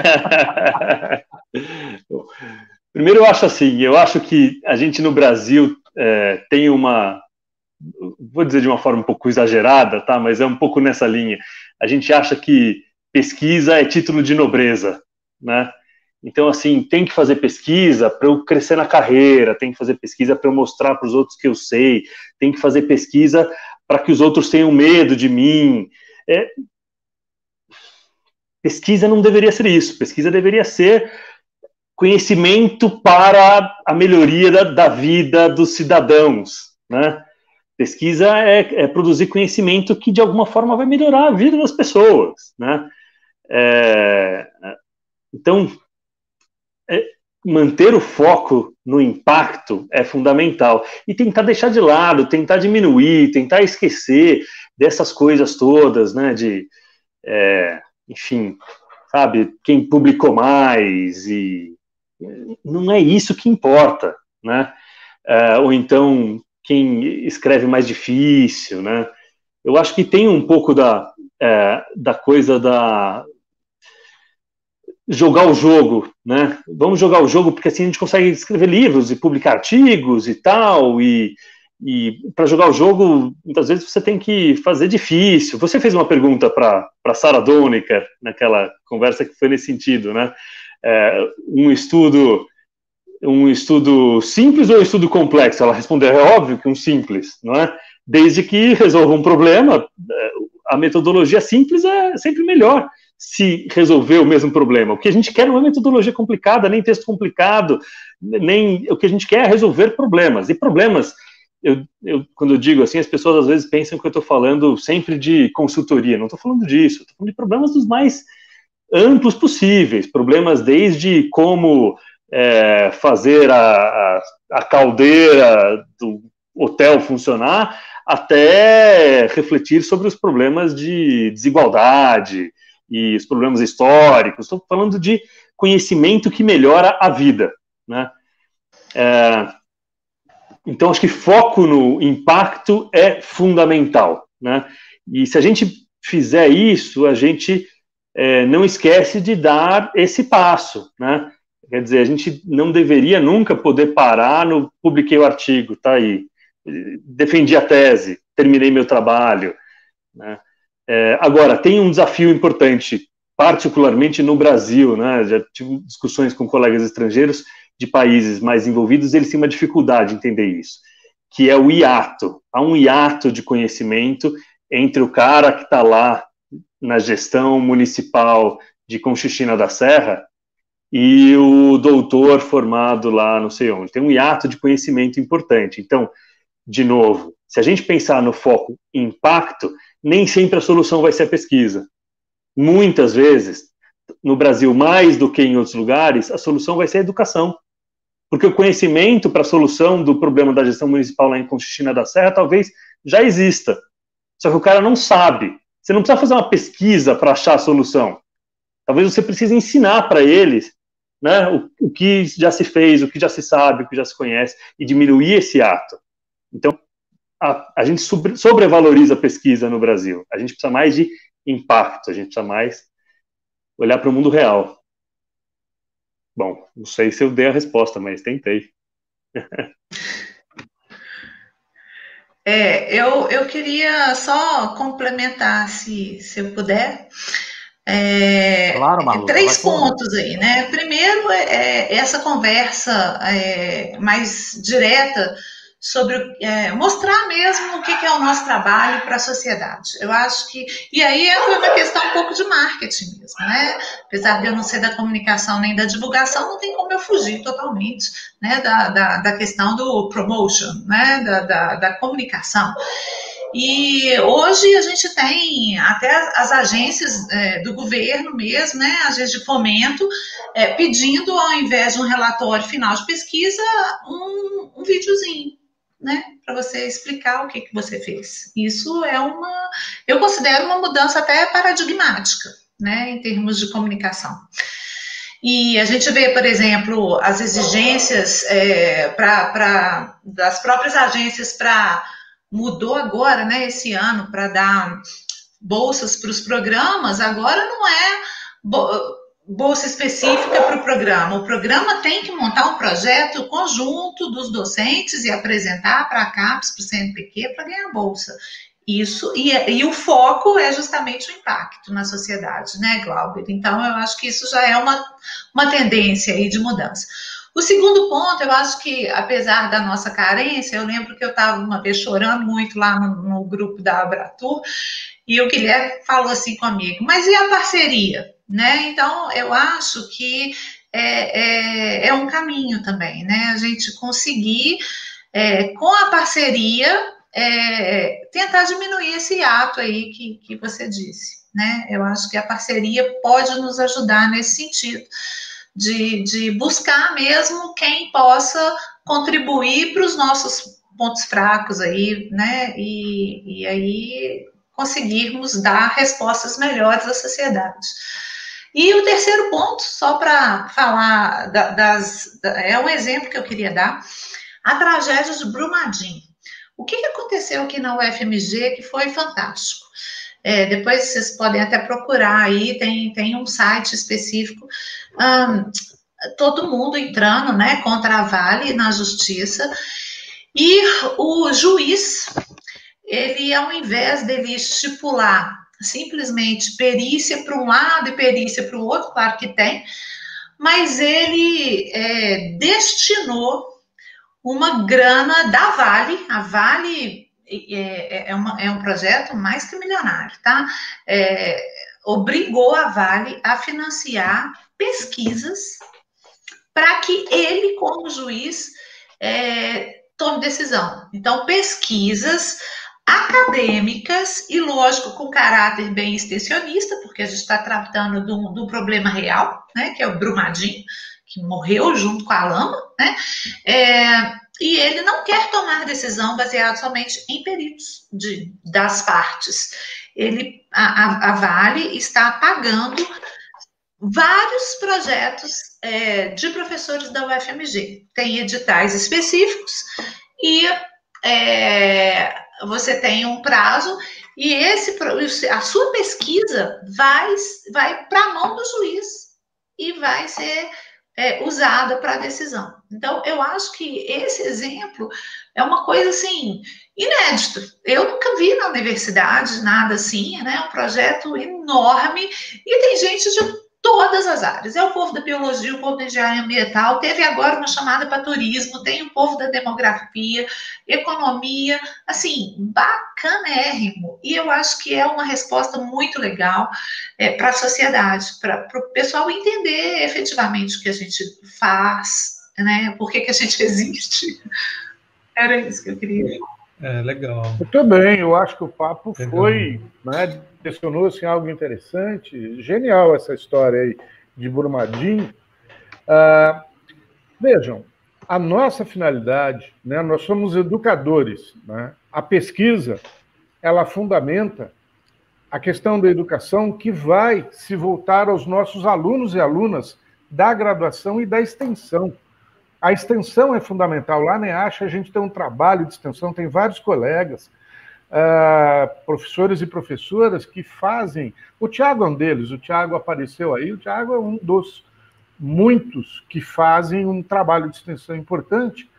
Primeiro, eu acho assim: eu acho que a gente no Brasil é, tem uma. Vou dizer de uma forma um pouco exagerada, tá? Mas é um pouco nessa linha. A gente acha que pesquisa é título de nobreza, né? Então, assim, tem que fazer pesquisa para eu crescer na carreira, tem que fazer pesquisa para eu mostrar para os outros que eu sei, tem que fazer pesquisa para que os outros tenham medo de mim. É... Pesquisa não deveria ser isso. Pesquisa deveria ser conhecimento para a melhoria da, da vida dos cidadãos, né? Pesquisa é, é, produzir conhecimento que de alguma forma vai melhorar a vida das pessoas, né? É, então, é, manter o foco no impacto é fundamental. E tentar deixar de lado, tentar diminuir, tentar esquecer dessas coisas todas, né? De, é, enfim, sabe, quem publicou mais e não é isso que importa, né? É, ou então quem escreve mais difícil, né? Eu acho que tem um pouco da, é, da coisa da jogar o jogo, né? Vamos jogar o jogo porque assim a gente consegue escrever livros e publicar artigos e tal e, e para jogar o jogo muitas vezes você tem que fazer difícil. Você fez uma pergunta para para Sarah Doniker naquela conversa que foi nesse sentido, né? É, um estudo um estudo simples ou um estudo complexo? Ela respondeu, é óbvio que um simples, não é? Desde que resolva um problema, é, a metodologia simples é sempre melhor se resolver o mesmo problema. O que a gente quer não é metodologia complicada, nem texto complicado, nem o que a gente quer é resolver problemas. E problemas, eu, eu quando eu digo assim, as pessoas às vezes pensam que eu estou falando sempre de consultoria. Não estou falando disso, estou falando de problemas dos mais amplos possíveis, problemas desde como é, fazer a, a, a caldeira do hotel funcionar, até refletir sobre os problemas de desigualdade e os problemas históricos. Estou falando de conhecimento que melhora a vida, né? É, então, acho que foco no impacto é fundamental, né? E se a gente fizer isso, a gente é, não esquece de dar esse passo, né? Quer dizer, a gente não deveria nunca poder parar no publiquei o artigo, tá aí, defendi a tese, terminei meu trabalho. Né? É, agora, tem um desafio importante, particularmente no Brasil, né? já tive discussões com colegas estrangeiros de países mais envolvidos, eles têm uma dificuldade de entender isso, que é o hiato. Há um hiato de conhecimento entre o cara que está lá na gestão municipal de Conchichina da Serra e o doutor formado lá não sei onde. Tem um hiato de conhecimento importante. Então, de novo, se a gente pensar no foco impacto, nem sempre a solução vai ser a pesquisa. Muitas vezes, no Brasil mais do que em outros lugares, a solução vai ser a educação. Porque o conhecimento para a solução do problema da gestão municipal lá em Conchichina da Serra talvez já exista. Só que o cara não sabe. Você não precisa fazer uma pesquisa para achar a solução. Talvez você precise ensinar para eles né, o, o, que já se fez, o que já se sabe, o que já se conhece, e diminuir esse ato. Então, a, a gente sobre, sobrevaloriza a pesquisa no Brasil. A gente precisa mais de impacto, a gente precisa mais olhar para o mundo real. Bom, não sei se eu dei a resposta, mas tentei. É, eu, eu queria só complementar, se, se eu puder, é, claro, Malu, três pontos aí, né? Primeiro é, é essa conversa é, mais direta sobre é, mostrar mesmo o que, que, é o nosso trabalho para a sociedade. Eu acho que. E aí entra uma questão um pouco de marketing mesmo, né? Apesar de eu não ser da comunicação nem da divulgação, não tem como eu fugir totalmente né, da, da, da questão do promotion, né? da, da, da comunicação. E hoje a gente tem até as agências é, do governo mesmo, né, agências de fomento, é, pedindo, ao invés de um relatório final de pesquisa, um, um videozinho, né, para você explicar o que, que você fez. Isso é uma, eu considero uma mudança até paradigmática, né, em termos de comunicação. E a gente vê, por exemplo, as exigências é, das próprias agências para mudou agora, né, esse ano, para dar bolsas para os programas, agora não é bolsa específica para o programa. O programa tem que montar um projeto conjunto dos docentes e apresentar para a CAPES, para o CNPq, para ganhar bolsa. Isso, e, e, o foco é justamente o impacto na sociedade, né, Glauber? Então, eu acho que isso já é uma, uma tendência aí de mudança. O segundo ponto, eu acho que, apesar da nossa carência, eu lembro que eu estava uma vez chorando muito lá no, no grupo da Abratur, e o Guilherme falou assim comigo, mas e a parceria? Né? Então, eu acho que é, é, é um caminho também, né? A gente conseguir, é, com a parceria, é, tentar diminuir esse ato aí que, que você disse, né? Eu acho que a parceria pode nos ajudar nesse sentido de, de buscar mesmo quem possa contribuir para os nossos pontos fracos aí, né? E, e aí conseguirmos dar respostas melhores à sociedade. E o terceiro ponto, só para falar da, das. Da, é um exemplo que eu queria dar: a tragédia de Brumadinho. O que, aconteceu aqui na UFMG que foi fantástico? É, depois vocês podem até procurar aí, tem, tem um site específico. Um, todo mundo entrando né, contra a Vale na justiça. E o juiz, ele, ao invés dele estipular simplesmente perícia para um lado e perícia para o outro, claro que tem, mas ele é, destinou uma grana da Vale, a Vale é, é, uma, é um projeto mais que milionário, tá? É, obrigou a Vale a financiar pesquisas para que ele, como juiz, é, tome decisão. Então, pesquisas acadêmicas e, lógico, com caráter bem extensionista, porque a gente está tratando de um, problema real, né, que é o Brumadinho, que morreu junto com a lama, né, é, e ele não quer tomar decisão baseada somente em peritos de, das partes. Ele, a, a, Vale está pagando vários projetos é, de professores da UFMG. Tem editais específicos e é, você tem um prazo e esse a sua pesquisa vai, vai para a mão do juiz e vai ser é, usada para a decisão. Então, eu acho que esse exemplo é uma coisa assim inédita. Eu nunca vi na universidade nada assim, né? Um projeto enorme e tem gente de todas as áreas. É o povo da biologia, o povo da engenharia ambiental, teve agora uma chamada para turismo, tem o povo da demografia, economia, assim, bacanérrimo. E eu acho que é uma resposta muito legal é, para a sociedade, para o pessoal entender efetivamente o que a gente faz, né? Por que, que a gente existe. Era isso que eu queria. É, legal. Eu também, eu acho que o papo legal. foi, né, mencionou-se algo interessante, genial essa história aí de Brumadinho. Ah, vejam, a nossa finalidade, né, nós somos educadores, né, a pesquisa, ela fundamenta a questão da educação que vai se voltar aos nossos alunos e alunas da graduação e da extensão. A extensão é fundamental. Lá na EACHA a gente tem um trabalho de extensão, tem vários colegas uh, professores e professoras que fazem. O Tiago é um deles, o Tiago apareceu aí, o Tiago é um dos muitos que fazem um trabalho de extensão importante.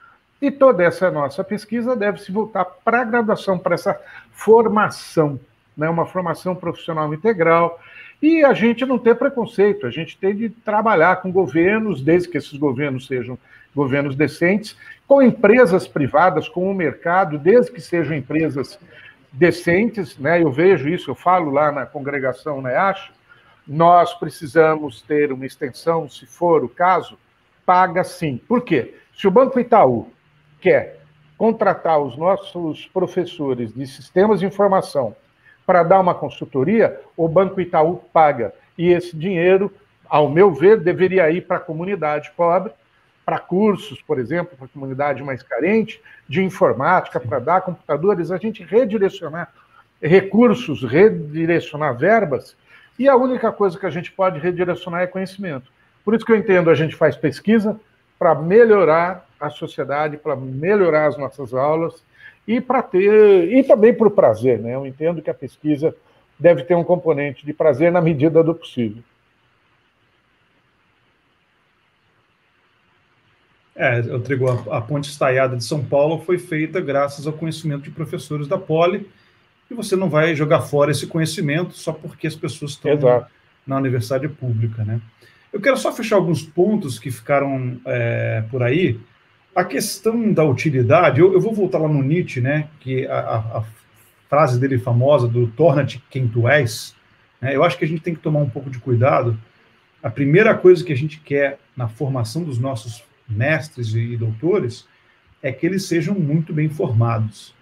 E toda essa nossa pesquisa deve se voltar para a graduação, para essa formação, né? uma formação profissional integral. E a gente não tem preconceito, a gente tem de trabalhar com governos, desde que esses governos sejam governos decentes, com empresas privadas, com o mercado, desde que sejam empresas decentes, né? Eu vejo isso, eu falo lá na congregação né, nós precisamos ter uma extensão, se for o caso, paga sim. Por quê? Se o Banco Itaú quer contratar os nossos professores de sistemas de informação para dar uma consultoria, o Banco Itaú paga. E esse dinheiro, ao meu ver, deveria ir para a comunidade pobre para cursos, por exemplo, para a comunidade mais carente, de informática, para dar computadores, a gente redirecionar recursos, redirecionar verbas, e a única coisa que a gente pode redirecionar é conhecimento. Por isso que eu entendo, a gente faz pesquisa para melhorar a sociedade, para melhorar as nossas aulas e para ter e também por prazer, né? Eu entendo que a pesquisa deve ter um componente de prazer na medida do possível. É, Rodrigo, a, a ponte estaiada de São Paulo foi feita graças ao conhecimento de professores da Poli, e você não vai jogar fora esse conhecimento só porque as pessoas estão na, na universidade pública, né? Eu quero só fechar alguns pontos que ficaram é, por aí. A questão da utilidade, eu, eu, vou voltar lá no Nietzsche, né? Que a, a, a frase dele famosa do torna-te quem tu és. Né, eu acho que a gente tem que tomar um pouco de cuidado. A primeira coisa que a gente quer na formação dos nossos mestres e doutores, é que eles sejam muito bem formados.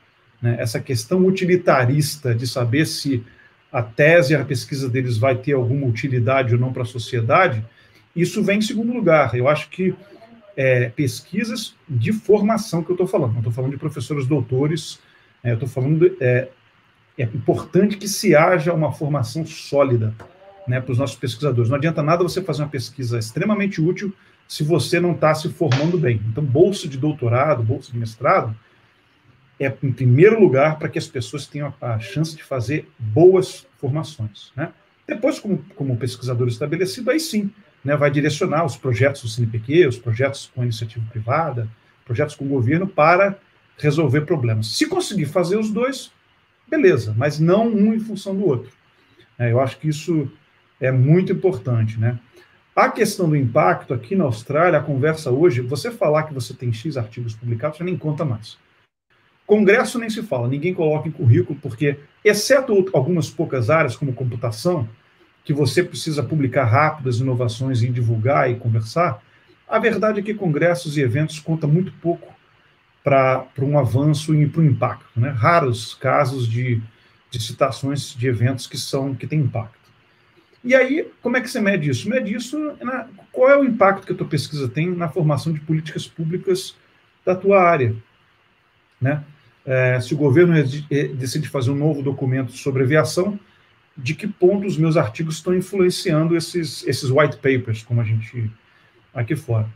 Né? Essa questão utilitarista de saber se a tese a pesquisa deles vai ter alguma utilidade ou não para a sociedade, isso vem em segundo lugar. Eu acho que é, pesquisas de formação que eu estou falando, não estou falando de professores doutores, é, eu estou falando. É, é importante que se haja uma formação sólida né, para os nossos pesquisadores. Não adianta nada você fazer uma pesquisa extremamente útil se você não está se formando bem. Então, bolsa de doutorado, bolsa de mestrado, é, em primeiro lugar, para que as pessoas tenham a, chance de fazer boas formações. Né? Depois, como, como pesquisador estabelecido, aí sim, né, vai direcionar os projetos do CNPq, os projetos com iniciativa privada, projetos com o governo para resolver problemas. Se conseguir fazer os dois, beleza, mas não um em função do outro. É, eu acho que isso é muito importante, né? A questão do impacto aqui na Austrália, a conversa hoje, você falar que você tem X artigos publicados, já nem conta mais. Congresso nem se fala, ninguém coloca em currículo, porque, exceto algumas poucas áreas, como computação, que você precisa publicar rápido as inovações e divulgar e conversar, a verdade é que congressos e eventos conta muito pouco para um avanço e para um impacto. Né? Raros casos de, de citações de eventos que são que têm impacto. E aí, como é que você mede isso? Mede isso na, qual é o impacto que a tua pesquisa tem na formação de políticas públicas da tua área, né? é, se o governo decide fazer um novo documento sobre aviação, de que ponto os meus artigos estão influenciando esses, esses white papers, como a gente aqui fora.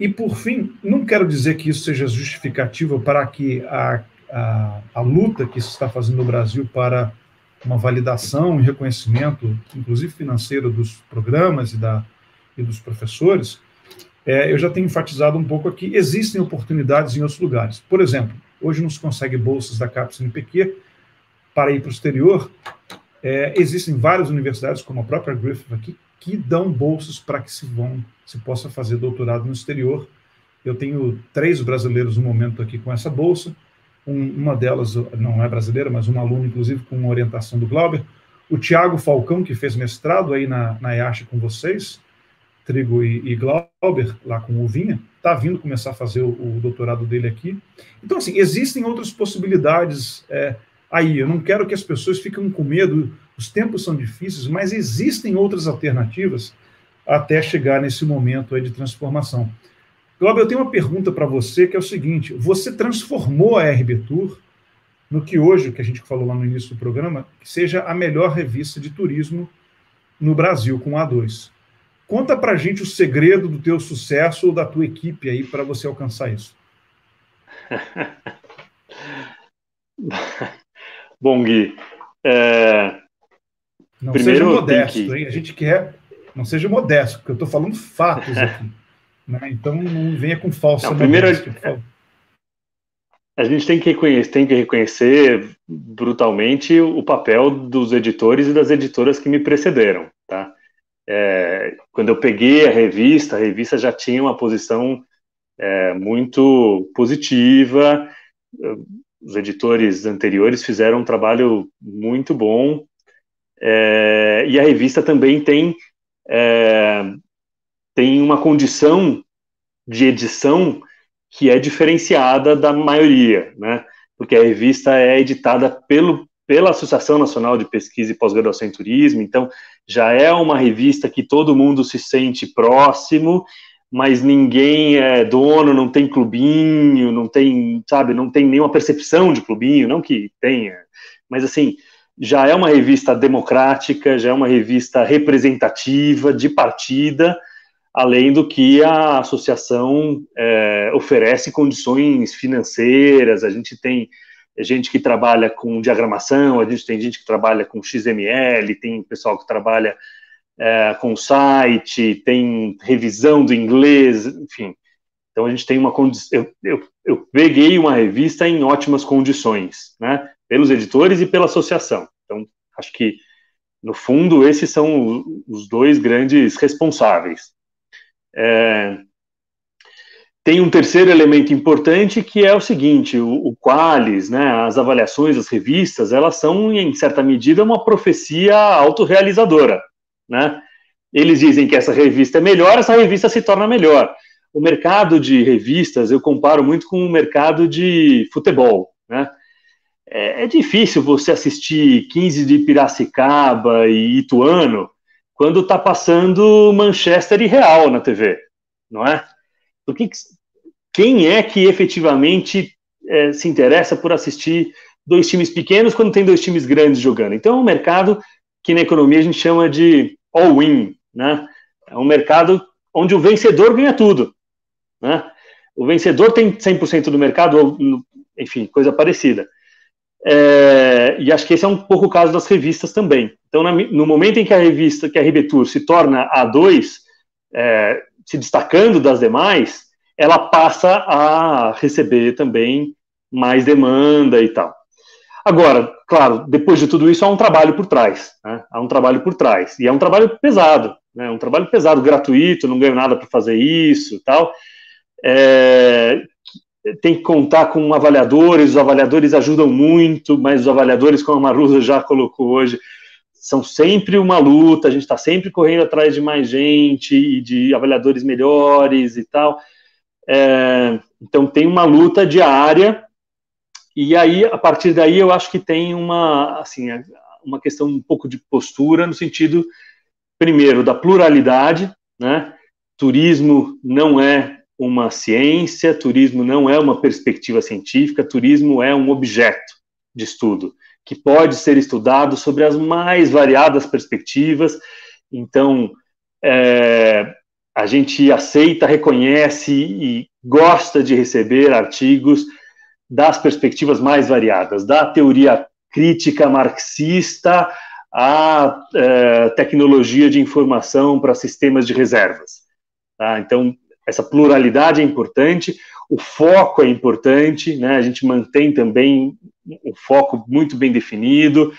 E, por fim, não quero dizer que isso seja justificativo para que a, a, a luta que se está fazendo no Brasil para uma validação e reconhecimento, inclusive financeiro, dos programas e, da, e dos professores, é, eu já tenho enfatizado um pouco aqui, existem oportunidades em outros lugares. Por exemplo, Hoje não se consegue bolsas da CAPES NPq para ir para o exterior. É, existem várias universidades, como a própria Griffith aqui, que dão bolsas para que se vão, se possa fazer doutorado no exterior. Eu tenho três brasileiros no momento aqui com essa bolsa. Um, uma delas não é brasileira, mas uma aluna, inclusive, com orientação do Glauber. O Tiago Falcão, que fez mestrado aí na, na IASH com vocês, Trigo e, e Glauber, lá com o Vinha, está vindo começar a fazer o, o, doutorado dele aqui. Então, assim, existem outras possibilidades é, aí. Eu não quero que as pessoas fiquem com medo, os tempos são difíceis, mas existem outras alternativas até chegar nesse momento aí de transformação. Glauber, eu tenho uma pergunta para você, que é o seguinte, você transformou a RB Tour no que hoje, que a gente falou lá no início do programa, que seja a melhor revista de turismo no Brasil, com A2. Conta para gente o segredo do teu sucesso ou da tua equipe aí para você alcançar isso. Bom, Gui, é... não seja modesto, que... hein? A gente quer, não seja modesto, porque eu estou falando fatos aqui. Né? Então não venha com falsa não, primeiro, modéstia, A gente tem que, reconhecer, tem que reconhecer brutalmente o papel dos editores e das editoras que me precederam, tá? é, quando eu peguei a revista, a revista já tinha uma posição é, muito positiva. Os editores anteriores fizeram um trabalho muito bom. É, e a revista também tem, é, tem uma condição de edição que é diferenciada da maioria, né? Porque a revista é editada pelo pela Associação Nacional de Pesquisa e Pós-Graduação em Turismo, então já é uma revista que todo mundo se sente próximo, mas ninguém é dono, não tem clubinho, não tem, sabe, não tem nenhuma percepção de clubinho, não que tenha, mas assim, já é uma revista democrática, já é uma revista representativa, de partida, além do que a associação é, oferece condições financeiras, a gente tem gente que trabalha com diagramação, a gente tem gente que trabalha com XML, tem pessoal que trabalha é, com site, tem revisão do inglês, enfim. Então a gente tem uma condição. Eu, eu, eu, peguei uma revista em ótimas condições, né? Pelos editores e pela associação. Então acho que no fundo esses são os dois grandes responsáveis. É, tem um terceiro elemento importante que é o seguinte: o, o Qualis, né, as avaliações, as revistas, elas são, em certa medida, uma profecia autorrealizadora. Né? Eles dizem que essa revista é melhor, essa revista se torna melhor. O mercado de revistas eu comparo muito com o mercado de futebol. Né? É, é difícil você assistir 15 de Piracicaba e Ituano quando está passando Manchester e Real na TV, não é? que, quem é que efetivamente é, se interessa por assistir dois times pequenos quando tem dois times grandes jogando. Então é um mercado que na economia a gente chama de all-in, né? É um mercado onde o vencedor ganha tudo, né? O vencedor tem 100% do mercado, enfim, coisa parecida. É, e acho que esse é um pouco o caso das revistas também. Então, na, no momento em que a revista, que a RBTour se torna A2, é, se destacando das demais, ela passa a receber também mais demanda e tal. Agora, claro, depois de tudo isso, há um trabalho por trás. Né? Há um trabalho por trás. E é um trabalho pesado. Né? Um trabalho pesado, gratuito, não ganho nada para fazer isso e tal. É, tem que contar com avaliadores, os avaliadores ajudam muito, mas os avaliadores, como a Marusa já colocou hoje, são sempre uma luta, a gente está sempre correndo atrás de mais gente e de avaliadores melhores e tal. É, então tem uma luta diária, e aí, a partir daí, eu acho que tem uma, assim, uma questão um pouco de postura, no sentido, primeiro, da pluralidade, né? Turismo não é uma ciência, turismo não é uma perspectiva científica, turismo é um objeto de estudo que pode ser estudado sobre as mais variadas perspectivas. Então, é, a gente aceita, reconhece e gosta de receber artigos das perspectivas mais variadas, da teoria crítica marxista à é, tecnologia de informação para sistemas de reservas. Tá? Então, essa pluralidade é importante, o foco é importante, né? a gente mantém também o foco muito bem definido.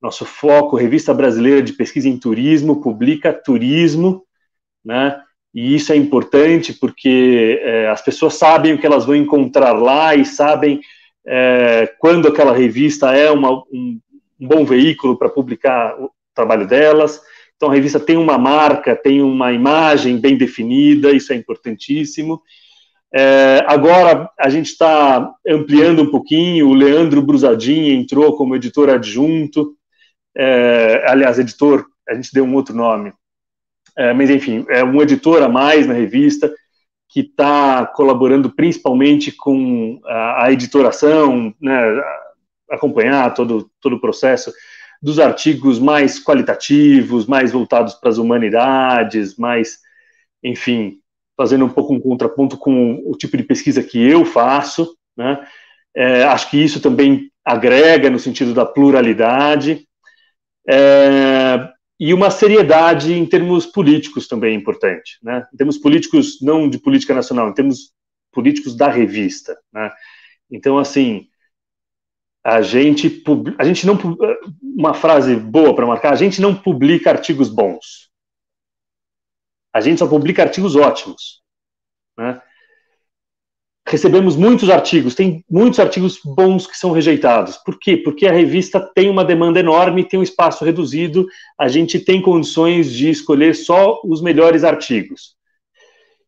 Nosso foco, Revista Brasileira de Pesquisa em Turismo, publica turismo, né? E isso é importante porque é, as pessoas sabem o que elas vão encontrar lá e sabem é, quando aquela revista é uma, um, um bom veículo para publicar o trabalho delas. Então, a revista tem uma marca, tem uma imagem bem definida, isso é importantíssimo. É, agora, a gente está ampliando um pouquinho, o Leandro Brusadin entrou como editor adjunto, é, aliás, editor, a gente deu um outro nome, é, mas enfim, é um editor a mais na revista, que está colaborando principalmente com a, a editoração, né, acompanhar todo, todo o processo dos artigos mais qualitativos, mais voltados para as humanidades, mais, enfim, fazendo um pouco um contraponto com o tipo de pesquisa que eu faço, né? É, acho que isso também agrega no sentido da pluralidade é, e uma seriedade em termos políticos também é importante, né? Em termos políticos, não de política nacional, em termos políticos da revista, né? Então, assim, a gente, a gente não. Uma frase boa para marcar: a gente não publica artigos bons. A gente só publica artigos ótimos. Né? Recebemos muitos artigos, tem muitos artigos bons que são rejeitados. Por quê? Porque a revista tem uma demanda enorme, tem um espaço reduzido, a gente tem condições de escolher só os melhores artigos.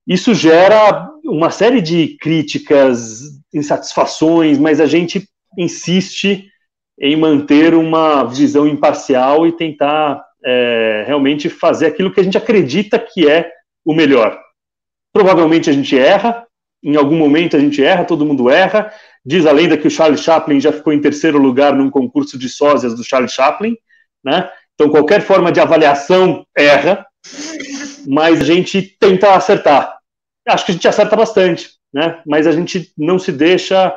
Isso gera uma série de críticas, insatisfações, mas a gente insiste em manter uma visão imparcial e tentar é, realmente fazer aquilo que a gente acredita que é o melhor. Provavelmente a gente erra, em algum momento a gente erra, todo mundo erra. Diz a lenda que o Charlie Chaplin já ficou em terceiro lugar num concurso de sósias do Charlie Chaplin, né? Então qualquer forma de avaliação erra, mas a gente tenta acertar. Acho que a gente acerta bastante, né? Mas a gente não se deixa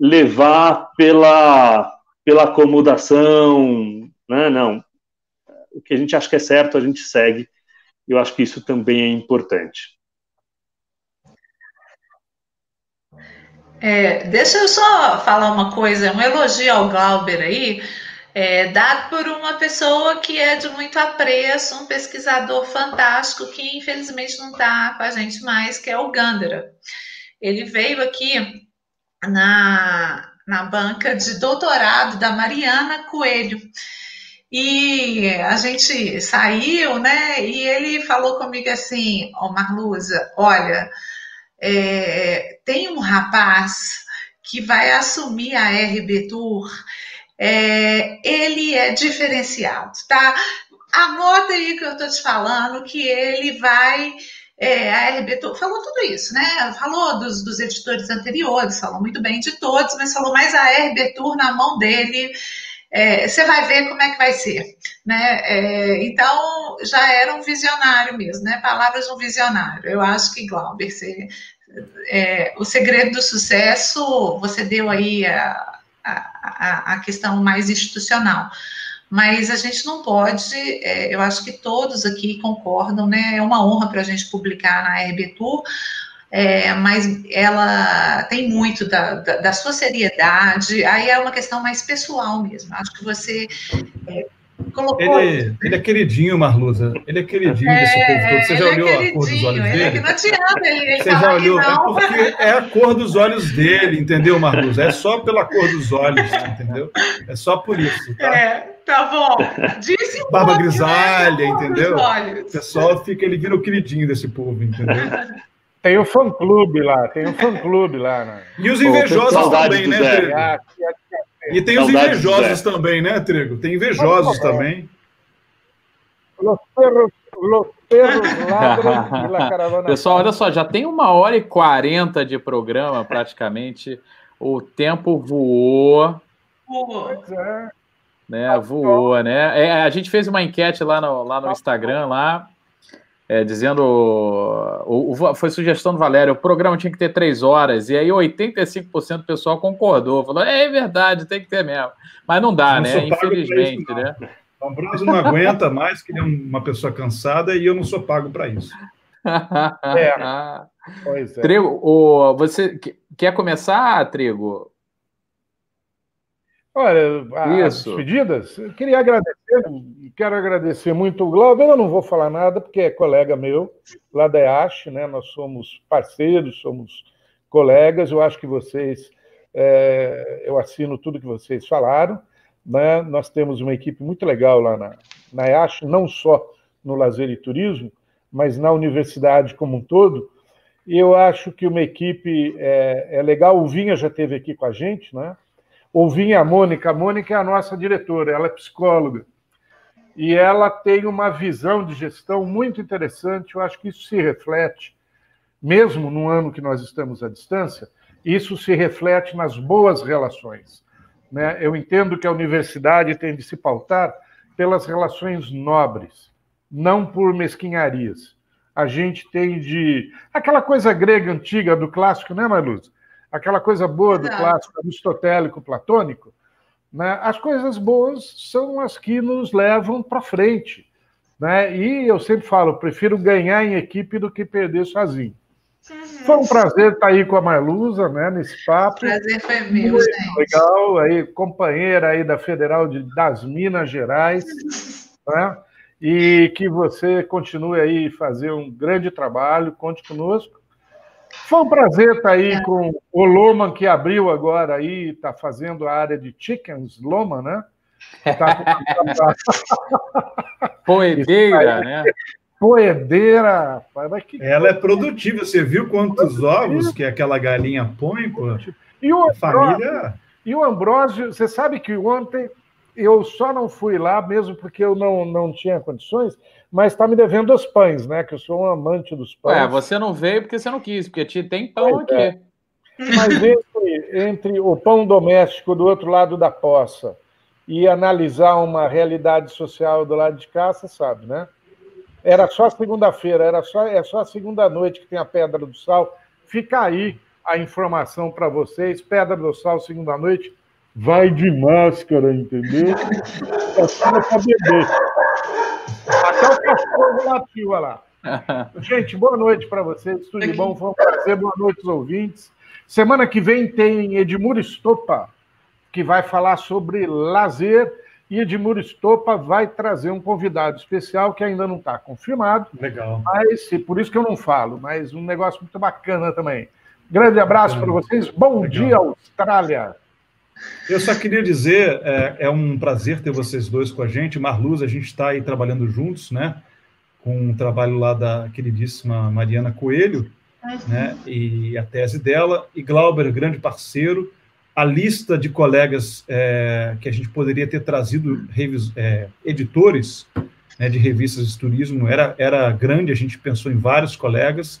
levar pela, pela acomodação, né? não. O que a gente acha que é certo, a gente segue. Eu acho que isso também é importante. É, deixa eu só falar uma coisa, um elogio ao Glauber aí, é, dado por uma pessoa que é de muito apreço, um pesquisador fantástico que infelizmente não está com a gente mais, que é o Gandara. Ele veio aqui na, na banca de doutorado da Mariana Coelho. E a gente saiu, né? E ele falou comigo assim: Ó, oh, Marluza, olha, é, tem um rapaz que vai assumir a RB Tour, é, ele é diferenciado, tá? Anota aí que eu tô te falando que ele vai é, a RB falou tudo isso, né? Falou dos, dos, editores anteriores, falou muito bem de todos, mas falou mais a RB Tour na mão dele. É, você vai ver como é que vai ser, né? É, então já era um visionário mesmo, né? Palavras de um visionário. Eu acho que Glauber, é, o segredo do sucesso, você deu aí a, a, a questão mais institucional. Mas a gente não pode, é, eu acho que todos aqui concordam, né? É uma honra para a gente publicar na RBTU, é, mas ela tem muito da, da, da, sua seriedade, aí é uma questão mais pessoal mesmo. Acho que você é, colocou. Ele, ele, é queridinho, Marluza. Ele é queridinho é, desse povo todo. Você já é olhou a cor dos olhos dele? É não adianta ele Você já olhou? É porque é a cor dos olhos dele, entendeu, Marluza? É só pela cor dos olhos, entendeu? É só por isso. Tá? É, tá bom. Disse um Barba pouco, grisalha, né? entendeu? O pessoal fica, ele vira o queridinho desse povo, entendeu? Tem o fã-clube lá, tem o fã-clube lá. Né? E os invejosos também, né, Trego? E tem os invejosos também, né, Trego? Tem invejosos também. Los perros, los perros ladram la caravana. Pessoal, olha só, já tem uma hora e quarenta de programa, praticamente. O tempo voou. Pois é. Né, voou, né? É, a gente fez uma enquete lá no, lá no Instagram, lá, é, dizendo. O, o, foi sugestão do Valério, o programa tinha que ter três horas, e aí 85% do pessoal concordou, falou: é, é, verdade, tem que ter mesmo. Mas não dá, não né? Infelizmente, isso, né? O Ambrosio não aguenta mais, que ele é uma pessoa cansada, e eu não sou pago para isso. é. Pois é. Trigo, o, você quer começar, Trigo? Olha, as Isso. despedidas, eu queria agradecer, quero agradecer muito o Glauber, eu não vou falar nada, porque é colega meu, lá da EASH, né? Nós somos parceiros, somos colegas, eu acho que vocês, é, eu assino tudo que vocês falaram, né? Nós temos uma equipe muito legal lá na, na EASH, não só no lazer e turismo, mas na universidade como um todo, e eu acho que uma equipe é, é legal, o Vinha já esteve aqui com a gente, né? Ouvi a Mônica. A Mônica é a nossa diretora, ela é psicóloga. E ela tem uma visão de gestão muito interessante. Eu acho que isso se reflete, mesmo no ano que nós estamos à distância, isso se reflete nas boas relações. Né? Eu entendo que a universidade tem de se pautar pelas relações nobres, não por mesquinharias. A gente tem de. Aquela coisa grega antiga do clássico, né, Marluz? Aquela coisa boa do clássico aristotélico platônico, né? as coisas boas são as que nos levam para frente. Né? E eu sempre falo, prefiro ganhar em equipe do que perder sozinho. Uhum. Foi um prazer estar aí com a Marluza, né, nesse papo. Prazer foi meu, Muito gente. Legal, aí, companheira aí da Federal de, das Minas Gerais, né? E que você continue aí fazer um grande trabalho, conte conosco. Foi um prazer estar aí é. com o Loman, que abriu agora aí, está fazendo a área de chickens, Loman, né? Tá... Poedeira, né? Poedeira. Ela é produtiva. Você viu quantos ovos que aquela galinha põe? Pô? E o família. E o Ambrósio, você sabe que ontem eu só não fui lá mesmo porque eu não, não tinha condições, mas está me devendo os pães, né? Que eu sou um amante dos pães. É, você não veio porque você não quis, porque tem pão aqui. É. Mas entre, entre o pão doméstico do outro lado da poça e analisar uma realidade social do lado de cá, você sabe, né? Era só segunda-feira, era só é só a segunda noite que tem a Pedra do Sal. Fica aí a informação para vocês. Pedra do Sal, segunda noite, vai de máscara, entendeu? É só para beber. Até o cachorro latiu, olha lá. Gente, boa noite para vocês, tudo de bom? Foi um prazer, boa noite aos ouvintes. Semana que vem tem Edmur Estopa, que vai falar sobre lazer, e Edmur Estopa vai trazer um convidado especial que ainda não está confirmado. Legal. Mas, por isso que eu não falo, mas um negócio muito bacana também. Grande abraço para vocês, bom Legal. dia, Austrália! Eu só queria dizer, é, é, um prazer ter vocês dois com a gente. Marluz, a gente está aí trabalhando juntos, né? Com um trabalho lá da queridíssima Mariana Coelho, né? E a tese dela. E Glauber, grande parceiro. A lista de colegas é, que a gente poderia ter trazido revis, é, editores né, de revistas de turismo era, era grande, a gente pensou em vários colegas,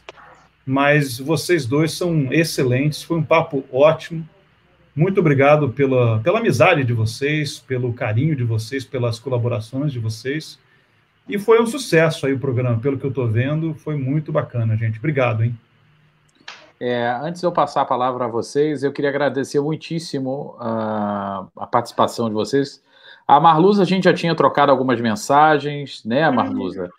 mas vocês dois são excelentes, foi um papo ótimo muito obrigado pela, pela amizade de vocês, pelo carinho de vocês, pelas colaborações de vocês. E foi um sucesso aí o programa, pelo que eu estou vendo, foi muito bacana, gente. Obrigado, hein? É, antes de eu passar a palavra a vocês, eu queria agradecer muitíssimo a, a participação de vocês. A Marluza, a gente já tinha trocado algumas mensagens, né, Marluza?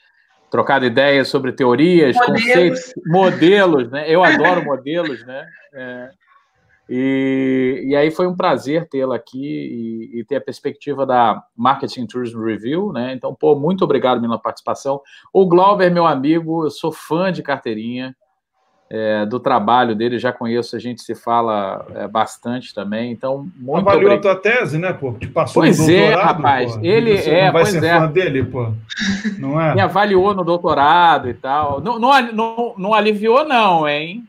Trocado ideias sobre teorias, modelos. conceitos, modelos, né? Eu adoro modelos, né? É, e, e aí foi um prazer tê-la aqui e, e, ter a perspectiva da Marketing Tourism Review, né? Então, pô, muito obrigado pela participação. O Glauber, meu amigo, eu sou fã de carteirinha é, do trabalho dele, já conheço, a gente se fala é, bastante também, então muito Avaliou obrigado. a tua tese, né, pô? Te passou pois no é, rapaz, pô. ele é, não vai pois ser é. fã dele, pô, não é? Me avaliou no doutorado e tal, não, não, não, não aliviou não, hein?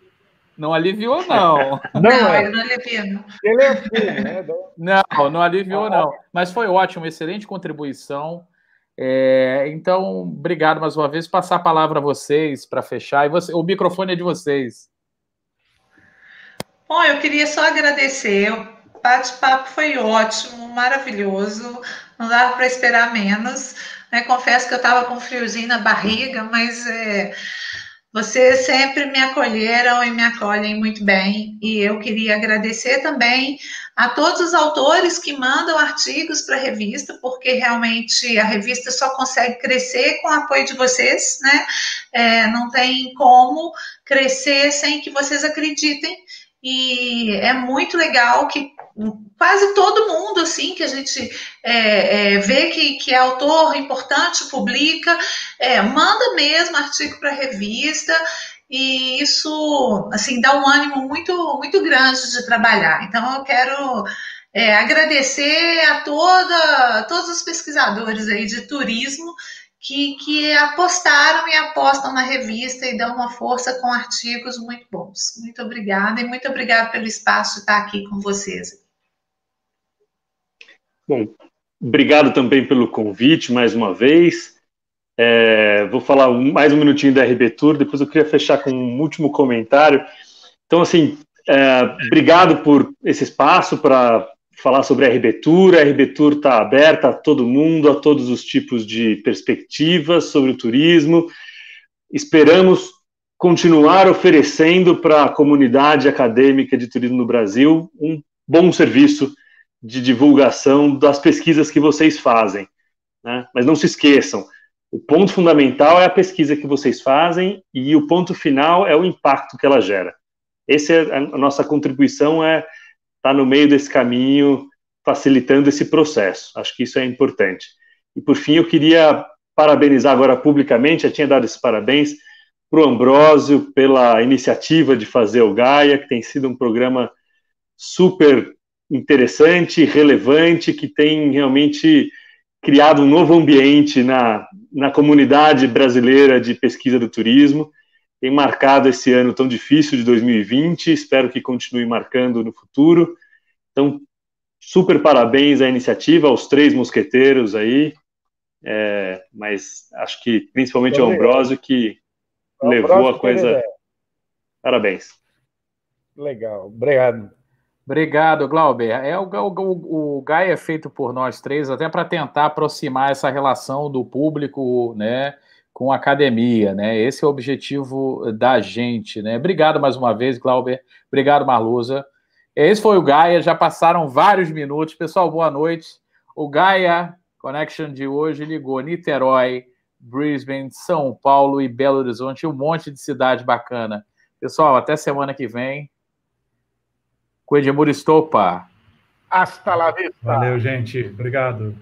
Não aliviou, não. Não, não é. ele não aliviou. Ele é assim, né? Não, não aliviou, não. Mas foi ótimo, excelente contribuição. É, então, obrigado mais uma vez. Passar a palavra a vocês para fechar. E você, o microfone é de vocês. Bom, eu queria só agradecer. O bate-papo foi ótimo, maravilhoso. Não dava para esperar menos. Né? Confesso que eu estava com um friozinho na barriga, mas é, vocês sempre me acolheram e me acolhem muito bem. E eu queria agradecer também a todos os autores que mandam artigos para a revista, porque realmente a revista só consegue crescer com o apoio de vocês, né? É, não tem como crescer sem que vocês acreditem. E é muito legal que quase todo mundo assim que a gente é, é, vê que, que é autor importante publica, é, manda mesmo artigo para revista e isso assim dá um ânimo muito muito grande de trabalhar. Então eu quero é, agradecer a toda a todos os pesquisadores aí de turismo que, que apostaram e apostam na revista e dão uma força com artigos muito bons. Muito obrigada e muito obrigada pelo espaço de estar aqui com vocês. Bom, obrigado também pelo convite mais uma vez. É, vou falar mais um minutinho da RB Tour, depois eu queria fechar com um último comentário. Então, assim, é, obrigado por esse espaço para falar sobre a RB Tour. A RB Tour está aberta a todo mundo, a todos os tipos de perspectivas sobre o turismo. Esperamos continuar oferecendo para a comunidade acadêmica de turismo no Brasil um bom serviço de divulgação das pesquisas que vocês fazem. Né? Mas não se esqueçam, o ponto fundamental é a pesquisa que vocês fazem e o ponto final é o impacto que ela gera. Essa é a nossa contribuição é estar tá no meio desse caminho, facilitando esse processo. Acho que isso é importante. E por fim, eu queria parabenizar agora publicamente, já tinha dado esses parabéns para o Ambrósio pela iniciativa de fazer o Gaia, que tem sido um programa super interessante, relevante, que tem realmente criado um novo ambiente na, na comunidade brasileira de pesquisa do turismo. Tem marcado esse ano tão difícil de 2020, espero que continue marcando no futuro. Então, super parabéns à iniciativa, aos três mosqueteiros aí, é, mas acho que principalmente ao Ambrósio que levou a coisa. Parabéns. Legal, obrigado. Obrigado, Glauber. É, o, o, o GAI é feito por nós três até para tentar aproximar essa relação do público né, com a academia. Né? Esse é o objetivo da gente. Né? Obrigado mais uma vez, Glauber. Obrigado, Marluza. Esse foi o Gaia, já passaram vários minutos. Pessoal, boa noite. O Gaia Connection de hoje ligou Niterói, Brisbane, São Paulo e Belo Horizonte, um monte de cidade bacana. Pessoal, até semana que vem com Edmur Estopa. Hasta la vista. Valeu, gente. Obrigado.